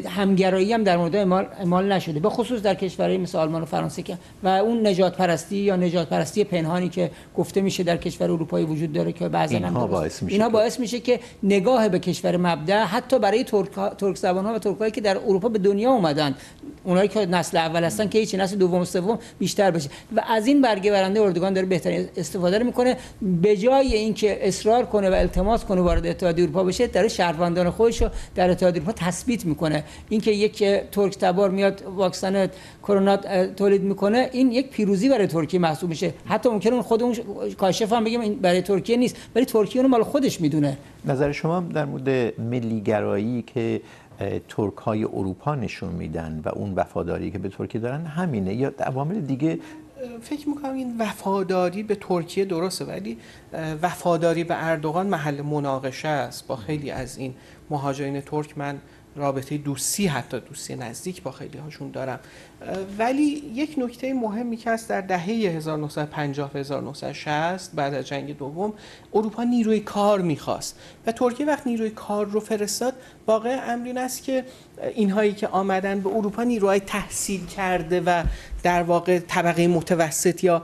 همگرایی هم در مورد اعمال نشده. به خصوص در کشورهای مثل آلمان و فرانسه و اون نجات پرستی یا نجات پرستی پنهانی که گفته میشه در کشور اروپایی وجود داره که بعضا اینها باعث میشه اینا باعث میشه که نگاه به کشور مبدا حتی برای ترک ترک زبان ها و ترکایی که در اروپا به دنیا اومدن اونایی که نسل اول هستن که هیچ نسل دوم سوم بیشتر بشه و از این برگه برنده اردوگان داره بهترین استفاده رو می‌کنه. به جای اینکه اصرار کنه و التماس کنه وارد اتحادیه اروپا بشه در شهروندان خودش رو در اتحادیه اروپا تثبیت می‌کنه. اینکه یک ترک تبار میاد واکسن کرونا تولید می‌کنه این یک پیروزی برای ترکیه محسوب میشه. حتی ممکنه اون خود اون کاشف هم بگیم برای ترکیه نیست ولی ترکیه اونو مال خودش می‌دونه. نظر شما در مورد ملیگرایی که ترک های اروپا نشون میدن و اون وفاداری که به ترکیه دارن همینه؟ یا عوامل دیگه؟ فکر می‌کنم این وفاداری به ترکیه درسته ولی وفاداری به اردوغان محل مناقشه است با خیلی از این مهاجرین ترک. من رابطه دوستی حتی دوستی نزدیک با خیلی هاشون دارم. ولی یک نکته مهمی که است در دهه 1950 و 1960 بعد از جنگ دوم اروپا نیروی کار می‌خواست و ترکیه وقت نیروی کار رو فرستاد. واقع امر این است که اینهایی که آمدن به اروپا نیروهای تحصیل کرده و در واقع طبقه متوسط یا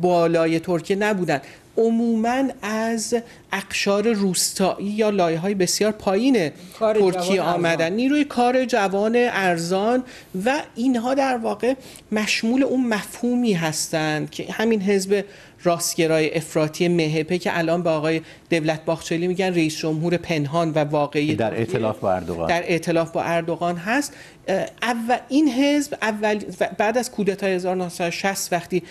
بالای ترکیه نبودن. عموما از اقشار روستایی یا لایه های بسیار پایین ترکیه آمدن. نیروی کار جوان ارزان و اینها در واقع مشمول اون مفهومی هستند که همین حزب راستگرای افراطی مهپه که الان به آقای دولت باخچلی میگن رئیس جمهور پنهان و واقعی در ائتلاف با اردوغان. در ائتلاف با اردوغان هست. اول این حزب اول بعد از کودتای 1960 وقتی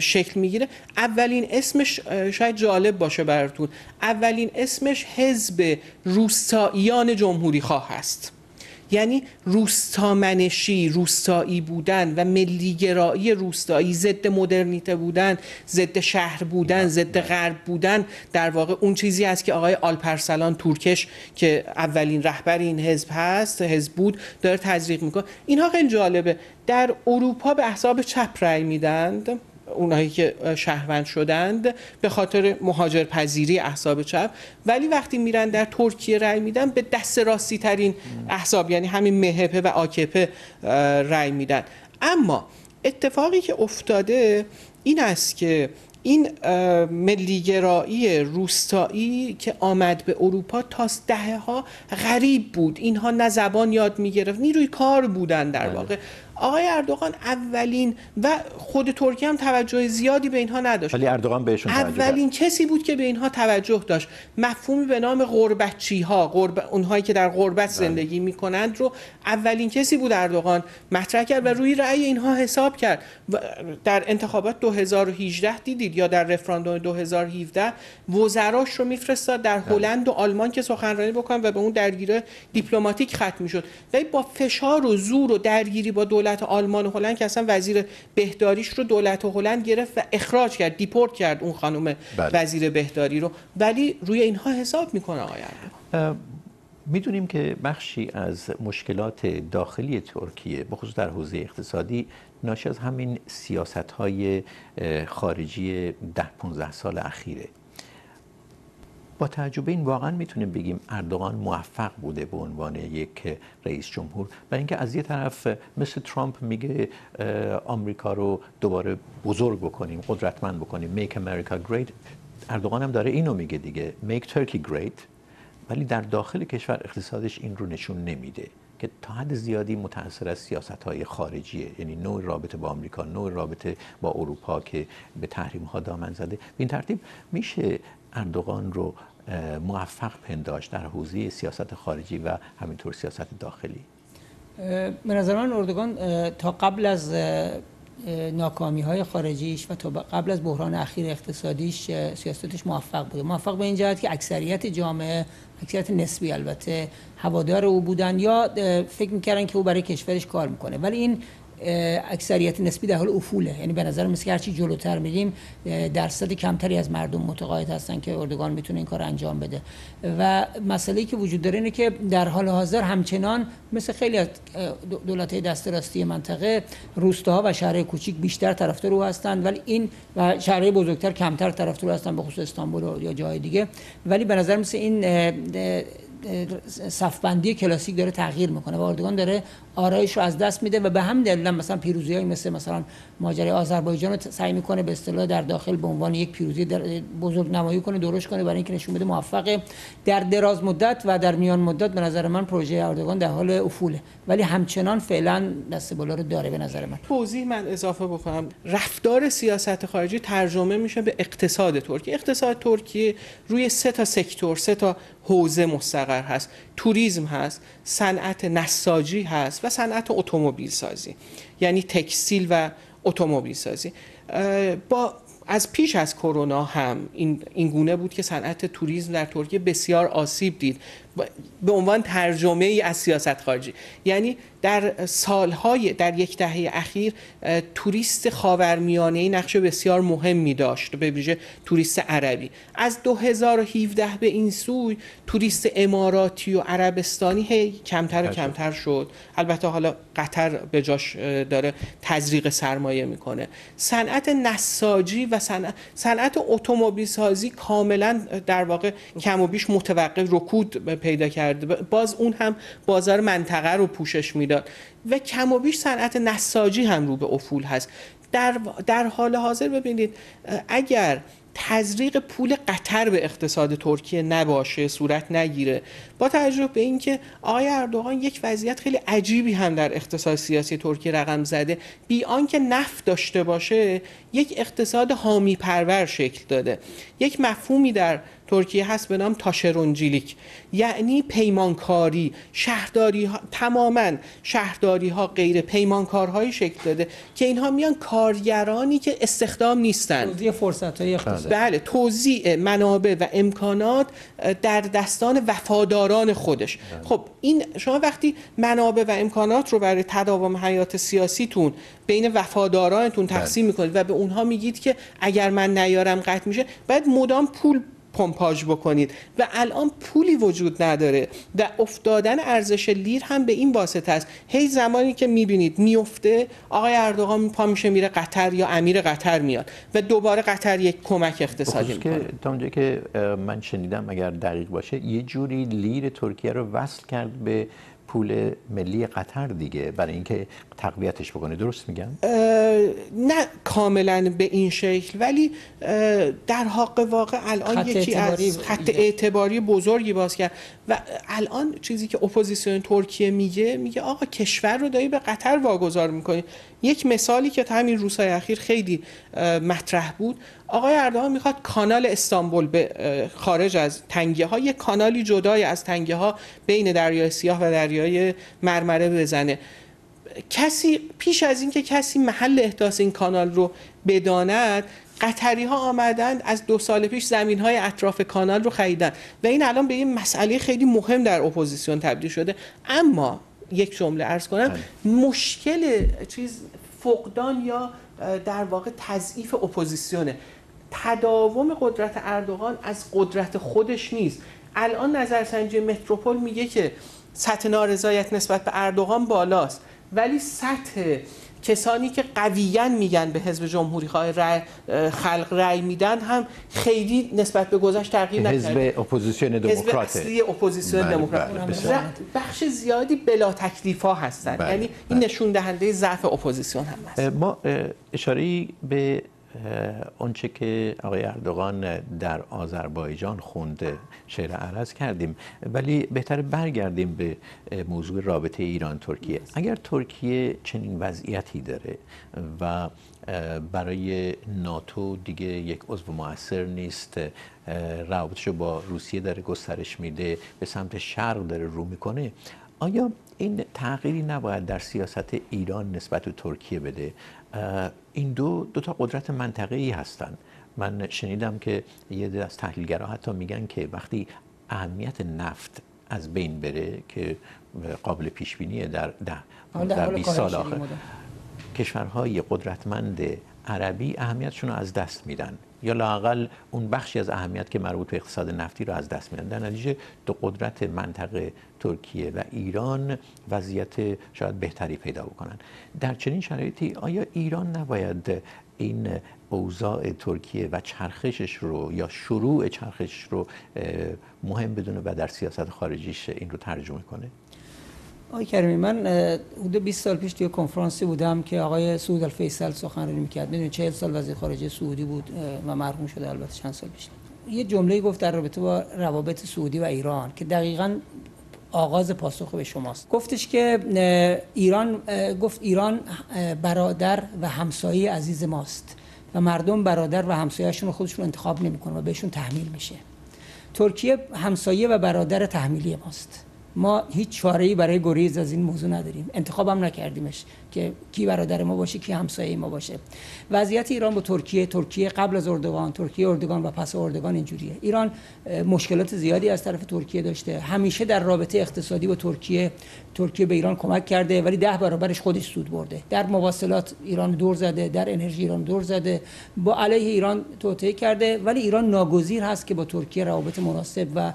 شکل می‌گیره اولین اسمش شاید جالب باشه براتون. اولین اسمش حزب روستاییان جمهوری خواه هست. یعنی روستامنشی روستایی بودن و ملیگرایی روستایی ضد مدرنیته بودن ضد شهر بودن ضد غرب بودن. در واقع اون چیزی است که آقای آلپرسلان تورکش که اولین رهبر این حزب هست حزب بود داره تزریق می‌کنه. اینها خیلی جالبه. در اروپا به احزاب چپ رأی میدند. اونایی که شهروند شدند به خاطر مهاجر پذیری احزاب چپ. ولی وقتی میرن در ترکیه رأی میدن به دست راستی ترین احزاب یعنی همین مهپه و آکپه رأی میدن. اما اتفاقی که افتاده این است که این ملیگرایی روستایی که آمد به اروپا تا دهه ها غریب بود. اینها نه زبان یاد می‌گرفت نیروی کار بودن در بله. واقع. آقای اردوغان اولین و خود ترکیه هم توجه زیادی به اینها نداشت. ولی اردوغان بهشون اولین کسی بود که به اینها توجه داشت. مفهومی به نام غربتچی ها غرب... اونهایی که در غربت بله. زندگی می‌کنند رو اولین کسی بود اردوغان. مطرح کرد و روی رأی اینها حساب کرد. و در انتخابات 2018 دیدید یا در رفراندوم 2017 وزراش رو میفرستاد در بله. هلند و آلمان که سخنرانی بکنن و به اون درگیری دیپلماتیک ختم می‌شد. ولی با فشار و زور و درگیری با دولت آلمان و هلند که اصلا وزیر بهداریش رو دولت هلند گرفت و اخراج کرد دیپورت کرد اون خانم بله. وزیر بهداری رو. ولی روی اینها حساب می‌کنه آقای می‌دونیم که بخشی از مشکلات داخلی ترکیه بخصوص در حوزه اقتصادی ناشی از همین سیاست های خارجی ده 15 سال اخیره. با تعجب این واقعا می‌تونیم بگیم اردوغان موفق بوده به عنوان یک رئیس جمهور. و اینکه از یه طرف مثل ترامپ میگه آمریکا رو دوباره بزرگ بکنیم قدرتمند بکنیم میک امریکا گریت اردوغان هم داره اینو میگه دیگه میک ترکی گریت ولی در داخل کشور اقتصادش این رو نشون نمیده که تا حد زیادی متاثر از سیاست های خارجیه. یعنی نوع رابطه با آمریکا نوع رابطه با اروپا که به تحریم ها دامن زده. به این ترتیب میشه اردوغان رو موفق پنداشت در حوزه سیاست خارجی و همینطور سیاست داخلی. به نظر من اردوغان تا قبل از ناکامی های خارجیش و تا قبل از بحران اخیر اقتصادیش سیاستش موفق بوده. موفق به این جهت که اکثریت جامعه اکثریت نسبی البته هوادار او بودن یا فکر می‌کردن که او برای کشورش کار می‌کنه. ولی این اکثریت نسبی در حال افوله. یعنی به نظر مثل هرچی جلوتر میریم درصد کمتری از مردم متقاعد هستن که اردوگان می‌تونه این کار انجام بده. و مسئله که وجود داره اینه که در حال حاضر همچنان مثل خیلی از دولت دست راستی منطقه روستاها و شهرهای کوچیک بیشتر طرفدار او هستند ولی این و شهرهای بزرگتر کمتر طرفدار هستن به خصوص استانبول یا جای دیگه. ولی به نظر مثل این صفبندی کلاسیک داره تغییر می‌کنه و اردوگان داره آرایش رو از دست میده و به هم دلیل مثلا پیروزی های مثل مثلا ماجرای آذربایجان رو سعی می‌کنه به اصطلاح در داخل به عنوان یک پیروزی بزرگ نمایی کنه درست کنه برای اینکه نشون بده موفقه در دراز مدت و در میان مدت به نظر من پروژه اردوغان در حال افوله. ولی همچنان فعلا دست بالا رو داره به نظر من. توضیح من اضافه بکنم. رفتار سیاست خارجی ترجمه میشه به اقتصاد ترکیه اقتصاد ترکیه روی سه تا سکتور سه تا حوزه مستقر هست. توریسم هست صنعت نساجی هست و صنعت اتومبیل سازی. یعنی تکستیل و اتومبیل سازی. با از پیش از کرونا هم این, این گونه بود که صنعت توریسم در ترکیه بسیار آسیب دید. به عنوان ترجمه ای از سیاست خارجی. یعنی در سالهای در یک دهه اخیر توریست خاورمیانه نقش بسیار مهمی داشت به ویژه توریست عربی. از 2017 به این سوی توریست اماراتی و عربستانی هی کمتر و کمتر شد. البته حالا قطر به جاش داره تزریق سرمایه می‌کنه. صنعت نساجی و صنعت اتومبیل سازی کاملا در واقع کم و بیش متوقف رکود پیدا کرده. باز اون هم بازار منطقه رو پوشش می‌داد. و کم و بیش صنعت نساجی هم رو به افول هست. در, در حال حاضر ببینید اگر تزریق پول قطر به اقتصاد ترکیه نباشه صورت نگیره. با توجه به اینکه آقای اردوغان یک وضعیت خیلی عجیبی هم در اقتصاد سیاسی ترکیه رقم زده بی آنکه نفت داشته باشه یک اقتصاد حامی پرور شکل داده. یک مفهومی در ترکیه هست به نام تاشرونجیلیک. یعنی پیمانکاری. شهرداری ها تماما شهرداری ها غیر پیمانکارهایی شکل داده که اینها میان کارگرانی که استخدام نیستند توزیع فرصت های اقتصادی بله توزیع منابع و امکانات در دستان وفاداران خودش بله. خب این شما وقتی منابع و امکانات رو برای تداوم حیات سیاسیتون بین وفادارانتون تقسیم بله. می‌کنید و به اونها میگید که اگر من نیارم قطع میشه باید مدام پول پمپاژ بکنید و الان پولی وجود نداره و افتادن ارزش لیر هم به این واسطه است. هی زمانی که می‌بینید میفته آقای اردوغان پا میشه میره قطر یا امیر قطر میاد و دوباره قطر یک کمک اقتصادی می‌کنه که تا اونجا که من شنیدم اگر دقیق باشه یه جوری لیر ترکیه رو وصل کرد به پول ملی قطر دیگه برای اینکه تقویتش بکنه درست میگم؟ نه کاملا به این شکل ولی در حق واقع الان یکی از خط اعتباری بزرگی باز کرد و الان چیزی که اپوزیسیون ترکیه میگه میگه آقا کشور رو داری به قطر واگذار می‌کنی. یک مثالی که تا همین روزهای اخیر خیلی مطرح بود آقای اردوغان می‌خواد کانال استانبول به خارج از تنگه ها یک کانالی جدای از تنگه ها بین دریای سیاه و دریای مرمره بزنه. کسی پیش از اینکه کسی محل احداث این کانال رو بداند قطری ها آمدند از دو سال پیش زمین های اطراف کانال رو خریدن. و این الان به یه مسئله خیلی مهم در اپوزیسیون تبدیل شده. اما یک جمله عرض کنم بله. مشکل چیز فقدان یا در واقع تضعیف اپوزیسیونه. تداوم قدرت اردوغان از قدرت خودش نیست. الان نظرسنجی متروپول میگه که سطح نارضایتی نسبت به اردوغان بالاست. ولی سطح کسانی که قویا میگن به حزب جمهوری خواه رای خلق رأی میدن هم خیلی نسبت به گذشته تغییر نکرده حزب اپوزیسیون دموکرات حزب اصلی اپوزیسیون بله دموکرات. بله بخش زیادی بلاتکلیفا هستن. بله. یعنی این. نشون دهنده ضعف اپوزیسیون هم هست. ما اشاره به اونچه که آقای اردوغان در آذربایجان خونده شعر عرض کردیم. ولی بهتر برگردیم به موضوع رابطه ایران ترکیه اگر ترکیه چنین وضعیتی داره و برای ناتو دیگه یک عضو موثر نیست روابطش با روسیه داره گسترش میده به سمت شرق داره رو می‌کنه آیا این تغییری نباید در سیاست ایران نسبت به ترکیه بده؟ این دو دو تا قدرت منطقه‌ای هستن. من شنیدم که یه از تحلیلگرا حتی میگن که وقتی اهمیت نفت از بین بره که قابل پیش بینیه در در, در 20 سال آخر. کشورهای قدرتمند عربی اهمیتشون رو از دست میدن. یا لاقل اون بخشی از اهمیت که مربوط به اقتصاد نفتی رو از دست میدن. در نتیجه دو قدرت منطقه ترکیه و ایران وضعیت شاید بهتری پیدا بکنن. در چنین شرایطی آیا ایران نباید این اوضاع ترکیه و چرخشش رو یا شروع چرخشش رو مهم بدونه و در سیاست خارجیش این رو ترجمه کنه؟ آقای کریمی من حدود 20 سال پیش توی کنفرانسی بودم که آقای سعود الفیصل سخنرانی می‌کرد. می‌دونید 40 سال وزیر خارجه سعودی بود و مرحوم شده البته چند سال پیش. یه جمله گفت در رابطه با روابط سعودی و ایران که دقیقا آغاز پاسخ به شماست. گفتش که ایران گفت ایران برادر و همسایه عزیز ماست و مردم برادر و همسایه‌شون خودشون انتخاب نمی‌کنه و بهشون تحمیل میشه. ترکیه همسایه و برادر تحمیلی ماست. ما هیچ چاره‌ای برای گریز از این موضوع نداریم. انتخاب هم نکردیمش که کی برادر ما باشه کی همسایه ما باشه. وضعیت ایران با ترکیه ترکیه قبل از اردوغان ترکیه اردوغان و پس اردوغان اینجوریه. ایران مشکلات زیادی از طرف ترکیه داشته. همیشه در رابطه اقتصادی با ترکیه ترکیه به ایران کمک کرده ولی ده برابرش خودش سود برده. در مواصلات ایران دور زده در انرژی ایران دور زده. با علیه ایران توطئه کرده ولی ایران ناگزیر هست که با ترکیه روابط مناسب و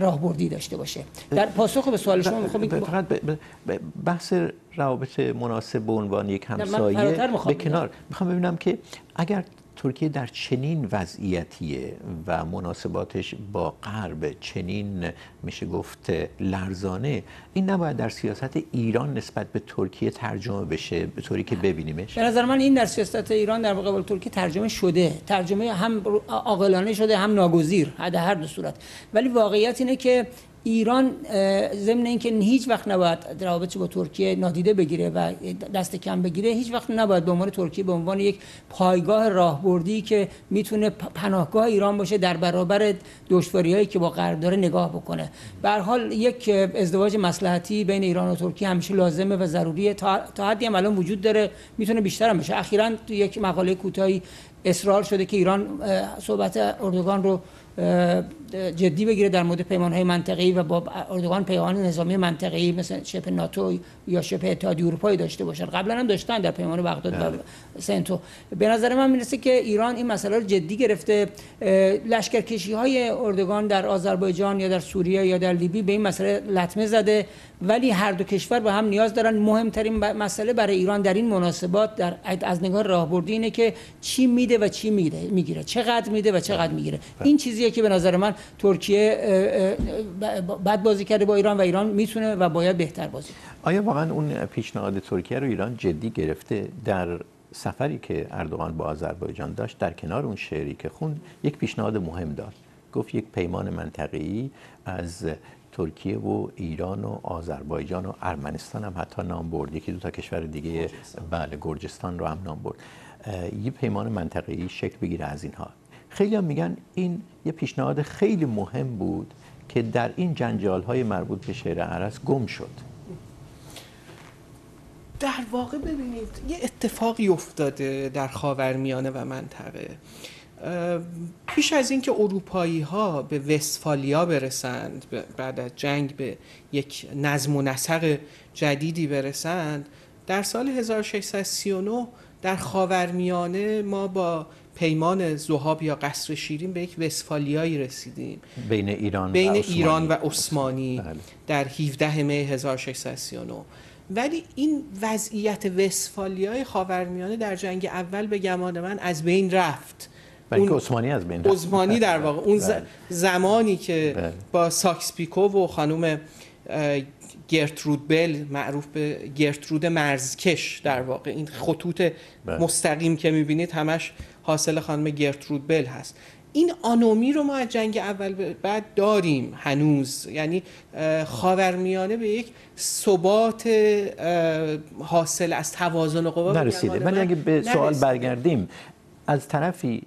راهبردی داشته باشه. در پاسخ به سوال شما می‌خوام فقط بحث روابط مناسب به عنوان یک همسایه به کنار. می‌خوام ببینم که اگر ترکیه در چنین وضعیتیه و مناسباتش با غرب چنین میشه گفت لرزانه این نباید در سیاست ایران نسبت به ترکیه ترجمه بشه به طوری که ببینیمش. به نظر من این در سیاست ایران در مقابل ترکیه ترجمه شده. ترجمه هم عاقلانه شده هم ناگزیر هر دو صورت. ولی واقعیت اینه که ایران ضمن اینکه هیچ وقت نباید روابط با ترکیه نادیده بگیره و دست کم بگیره هیچ وقت نباید به عنوان ترکیه به عنوان یک پایگاه راهبردی که می‌تونه پناهگاه ایران باشه در برابر هایی که با غرب داره نگاه بکنه. به حال یک ازدواج مصلحتی بین ایران و ترکیه همیشه لازمه و ضروریه. تا حدی هم الان وجود داره می‌تونه بیشتر هم بشه. اخیرا تو یک مقاله کوتاهی اصرار شده که ایران صحبت اردوغان رو جدی بگیره در مورد پیمان های منطقه‌ای و با اردوغان پیمان نظامی منطقه‌ای مثل شبه ناتو یا شبه اتحادیه اروپایی داشته باشن قبلا هم داشتن در پیمان بغداد. سنتو. به نظر من می‌رسه که ایران این مسئله رو جدی گرفته. لشکرکشی های اردوغان در آذربایجان یا در سوریه یا در لیبی به این مسئله لطمه زده. ولی هر دو کشور به هم نیاز دارن. مهمترین مسئله برای ایران در این مناسبات در از نگاه راهبردی اینه که چی میده و چی میده می‌گیره. چقدر میده و چقدر می‌گیره. این چیزیه که به نظر من ترکیه بد بازی کرده با ایران و ایران می‌تونه و باید بهتر بازی آیا واقعا اون پیشنهاد ترکیه رو ایران جدی گرفته در سفری که اردوغان با آذربایجان داشت در کنار اون شعری که خوند یک پیشنهاد مهم داد. گفت یک پیمان منطقه‌ای از ترکیه و ایران و آذربایجان و ارمنستان هم حتی نام برد. یکی دو تا کشور دیگه بله گرجستان رو هم نام برد. یه پیمان منطقه‌ای شکل بگیره از اینها. خیلی هم میگن این یه پیشنهاد خیلی مهم بود که در این جنجال های مربوط به شعر عرس گم شد. در واقع ببینید یه اتفاقی افتاده در خاورمیانه و منطقه. پیش از اینکه اروپایی ها به وستفالیا برسند بعد از جنگ به یک نظم و نسق جدیدی برسند در سال 1639 در خاورمیانه ما با پیمان زهاب یا قصر شیرین به یک وستفالیایی رسیدیم. بین ایران بین و ایران و عثمانی. بله. در 17 می 1639 ولی این وضعیت وستفالیای خاورمیانه در جنگ اول به گمان من از بین رفت اون عثمانی از بین عثمانی در واقع اون بله. زمانی که بله. با ساکس پیکو و خانم گرترود بل معروف به گرترود مرزکش در واقع این خطوط بله. مستقیم که می‌بینید همش حاصل خانم گرترود بل هست این آنومی رو ما از جنگ اول بعد داریم هنوز. یعنی خاورمیانه به یک ثبات حاصل از توازن قوا نرسیده. ولی اگه به سوال برگردیم از طرفی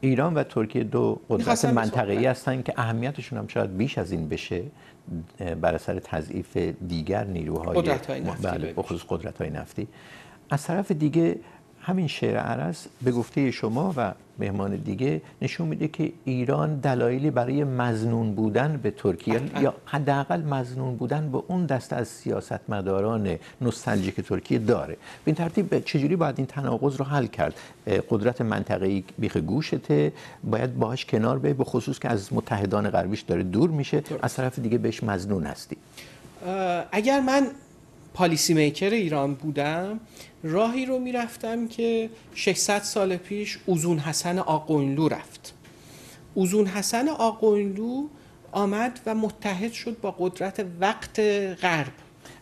ایران و ترکیه دو قدرت منطقه‌ای هستند که اهمیتشون هم شاید بیش از این بشه بر اثر تضعیف دیگر نیروهای قدرت های نفتی بله بخصوص قدرت های نفتی. از طرف دیگه همین شعر عرض به گفته شما و مهمان دیگه نشون میده که ایران دلایلی برای مزنون بودن به ترکیه یا حداقل مزنون بودن به اون دست از سیاستمداران نوستالژیک ترکیه داره. به این ترتیب چجوری باید این تناقض رو حل کرد؟ قدرت منطقه‌ای بیخ گوشته باید باهاش کنار به به خصوص که از متحدان غربیش داره دور میشه از طرف دیگه بهش مزنون هستی. اگر من پالیسی میکر ایران بودم راهی رو می‌رفتم که 600 سال پیش اوزون حسن آقوینلو رفت. اوزون حسن آقوینلو آمد و متحد شد با قدرت وقت غرب.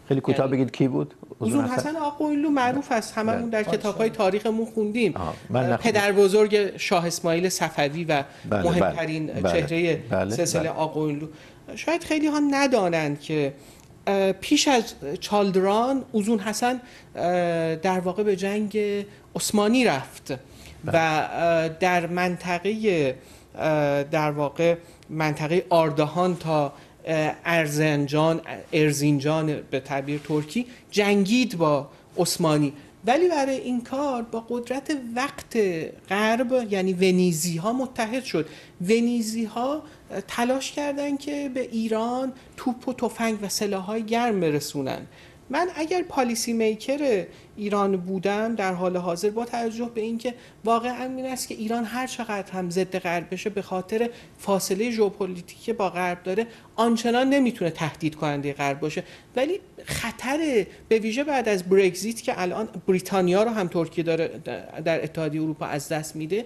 خیلی کوتاه یعنی بگید کی بود؟ اوزون حسن؟ آقوینلو معروف است. هممون در کتاب های تاریخمون خوندیم. پدر بزرگ شاه اسماعیل صفوی و بله مهمترین بله. چهره بله سلسله بله. آقوینلو. شاید خیلی ها ندانند که پیش از چالدران اوزون حسن در واقع به جنگ عثمانی رفت و در منطقه در واقع منطقه آردهان تا ارزنجان ارزینجان به تعبیر ترکی جنگید با عثمانی. ولی برای این کار با قدرت وقت غرب یعنی ونیزی ها متحد شد. ونیزی ها تلاش کردند که به ایران توپ و تفنگ و سلاحهای گرم برسونن. من اگر پالیسی میکر ایران بودم در حال حاضر با توجه به اینکه واقعا این است که ایران هر چقدر هم ضد غرب بشه به خاطر فاصله ژئوپلیتیکی با غرب داره آنچنان نمی‌تونه تهدید کننده غرب باشه. ولی خطر به ویژه بعد از برگزیت که الان بریتانیا رو هم ترکیه داره در اتحادیه اروپا از دست میده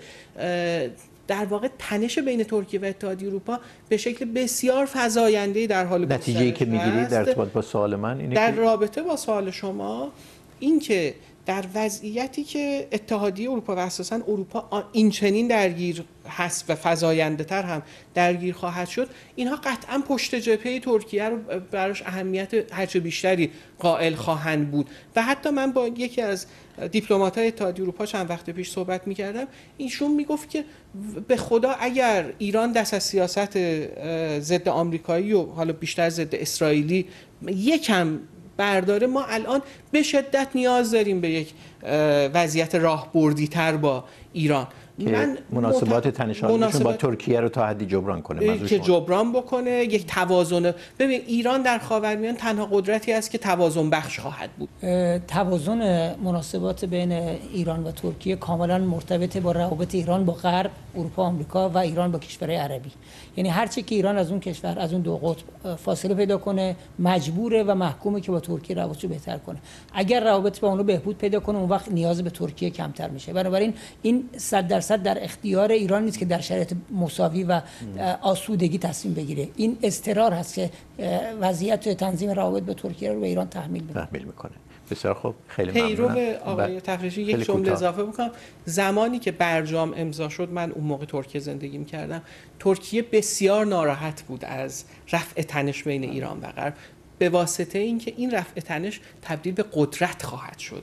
در واقع تنش بین ترکیه و اتحادیه اروپا به شکل بسیار فزاینده در حال نتیجه که می‌گیرید در ارتباط با سوال من اینه در رابطه با سوال شما اینکه در وضعیتی که اتحادیه اروپا و اساسا اروپا این چنین درگیر هست و فزاینده تر هم درگیر خواهد شد اینها قطعا پشت جبهه ترکیه رو براش اهمیت هرچه بیشتری قائل خواهند بود. و حتی من با یکی از دیپلمات های اتحادیه اروپا چند وقت پیش صحبت می‌کردم ایشون می‌گفت که به خدا اگر ایران دست از سیاست ضد آمریکایی و حالا بیشتر ضد اسرائیلی یکم برداره ما الان به شدت نیاز داریم به یک وضعیت راهبردی تر با ایران. که من مناسبات تنشانشون با ترکیه رو تا حدی جبران کنه که جبران بکنه یک توازن ببین ایران در خاورمیانه تنها قدرتی است که توازن بخش خواهد بود. توازن مناسبات بین ایران و ترکیه کاملا مرتبط با روابط ایران با غرب اروپا آمریکا و ایران با کشورهای عربی. یعنی هر چی که ایران از اون کشور از اون دو قطب فاصله پیدا کنه مجبوره و محکومه که با ترکیه روابط رو بهتر کنه. اگر روابط با اون بهبود پیدا کنه اون وقت نیاز به ترکیه کمتر میشه. بنابراین این صد درصد در اختیار ایران نیست که در شرایط مساوی و آسودگی تصمیم بگیره. این استرار هست که وضعیت تنظیم روابط به ترکیه رو به ایران تحمیل می‌کنه تحمیل می‌کنه بسیار خوب. خیلی پیرو به آقای تفریشی یک جمله اضافه بکنم. زمانی که برجام امضا شد من اون موقع ترکیه زندگی می‌کردم ترکیه بسیار ناراحت بود از رفع تنش بین ایران و غرب. به واسطه اینکه این رفع تنش تبدیل به قدرت خواهد شد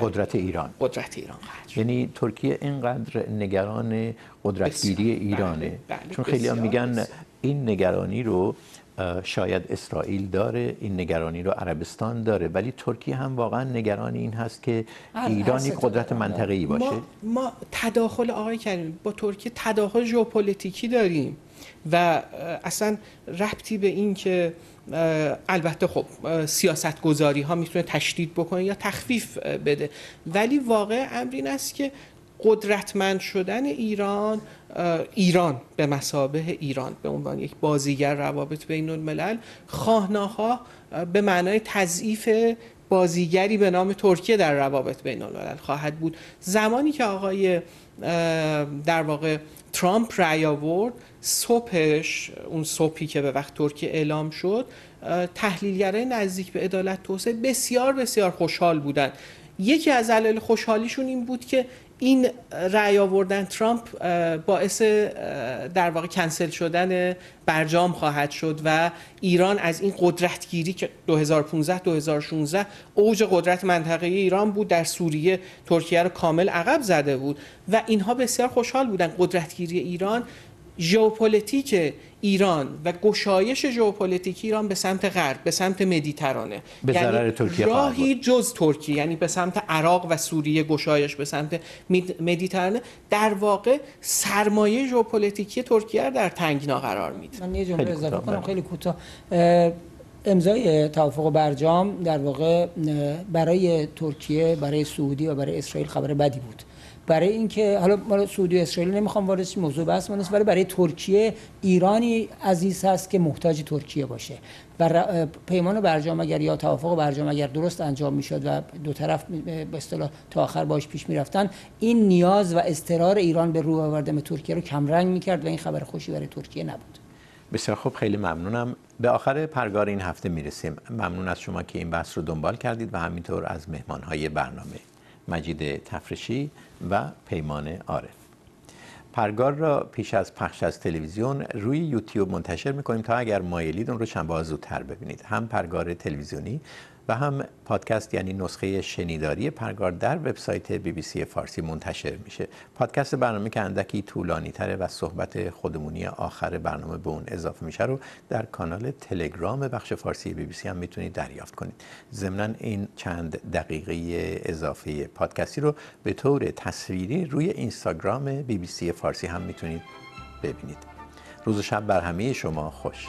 قدرت ایران. قدرت ایران خواهد شد. یعنی ترکیه اینقدر نگران قدرتگیری ایرانه. بله، بله، چون خیلی هم میگن این نگرانی رو شاید اسرائیل داره این نگرانی رو عربستان داره ولی ترکیه هم واقعا نگران این هست که ایران یک قدرت منطقه‌ای باشه. ما, ما تداخل آقای کریم با ترکیه تداخل ژئوپلیتیکی داریم و اصلا ربطی به این که البته خب سیاست گذاری ها می‌تونه تشدید بکنه یا تخفیف بده. ولی واقع امر این است که قدرتمند شدن ایران ایران به مسابه ایران به عنوان یک بازیگر روابط بین الملل. خواهناها به معنای تضعیف بازیگری به نام ترکیه در روابط بین الملل خواهد بود. زمانی که آقای در واقع ترامپ رأی آورد صبحش اون صبحی که به وقت ترکیه اعلام شد تحلیلگرای نزدیک به عدالت توسعه بسیار بسیار خوشحال بودند. یکی از علل خوشحالیشون این بود که این رأی آوردن ترامپ باعث در واقع کنسل شدن برجام خواهد شد و ایران از این قدرتگیری که 2015 2016 اوج قدرت منطقه ایران بود در سوریه ترکیه رو کامل عقب زده بود و اینها بسیار خوشحال بودن. قدرتگیری ایران ژئوپلیتیک ایران و گشایش ژئوپلیتیک ایران به سمت غرب به سمت مدیترانه. به یعنی ترکیه راهی جز ترکیه یعنی به سمت عراق و سوریه گشایش به سمت مدیترانه. در واقع سرمایه ژئوپلیتیکی ترکیه در تنگنا قرار میده. من یه جمله اضافه کنم خیلی کوتاه. امضای توافق برجام در واقع برای ترکیه برای سعودی و برای اسرائیل خبر بدی بود. برای اینکه حالا ما سعودی و اسرائیل نمی‌خوام وارد موضوع بحث من ولی برای ترکیه ایرانی عزیز هست که محتاج ترکیه باشه. و پیمان برجام اگر یا توافق برجام اگر درست انجام می‌شد و دو طرف به اصطلاح تا آخر باش پیش می‌رفتن این نیاز و استرار ایران به رو آوردن ترکیه رو کمرنگ می‌کرد و این خبر خوشی برای ترکیه نبود. بسیار خوب خیلی ممنونم. به آخر پرگار این هفته می‌رسیم. ممنون از شما که این بحث رو دنبال کردید و همینطور از مهمانهای برنامه. مجید تفرشی و پیمان عارف. پرگار را پیش از پخش از تلویزیون روی یوتیوب منتشر می‌کنیم تا اگر مایلید اون رو چند زودتر ببینید. هم پرگار تلویزیونی و هم پادکست یعنی نسخه شنیداری پرگار در وبسایت بی بی سی فارسی منتشر میشه. پادکست برنامه که اندکی طولانی تره و صحبت خودمونی آخر برنامه به اون اضافه میشه رو در کانال تلگرام بخش فارسی بی بی سی هم می‌تونید دریافت کنید. ضمنا این چند دقیقه اضافه پادکستی رو به طور تصویری روی اینستاگرام بی بی سی فارسی هم می‌تونید ببینید. روز و شب بر همه شما خوش.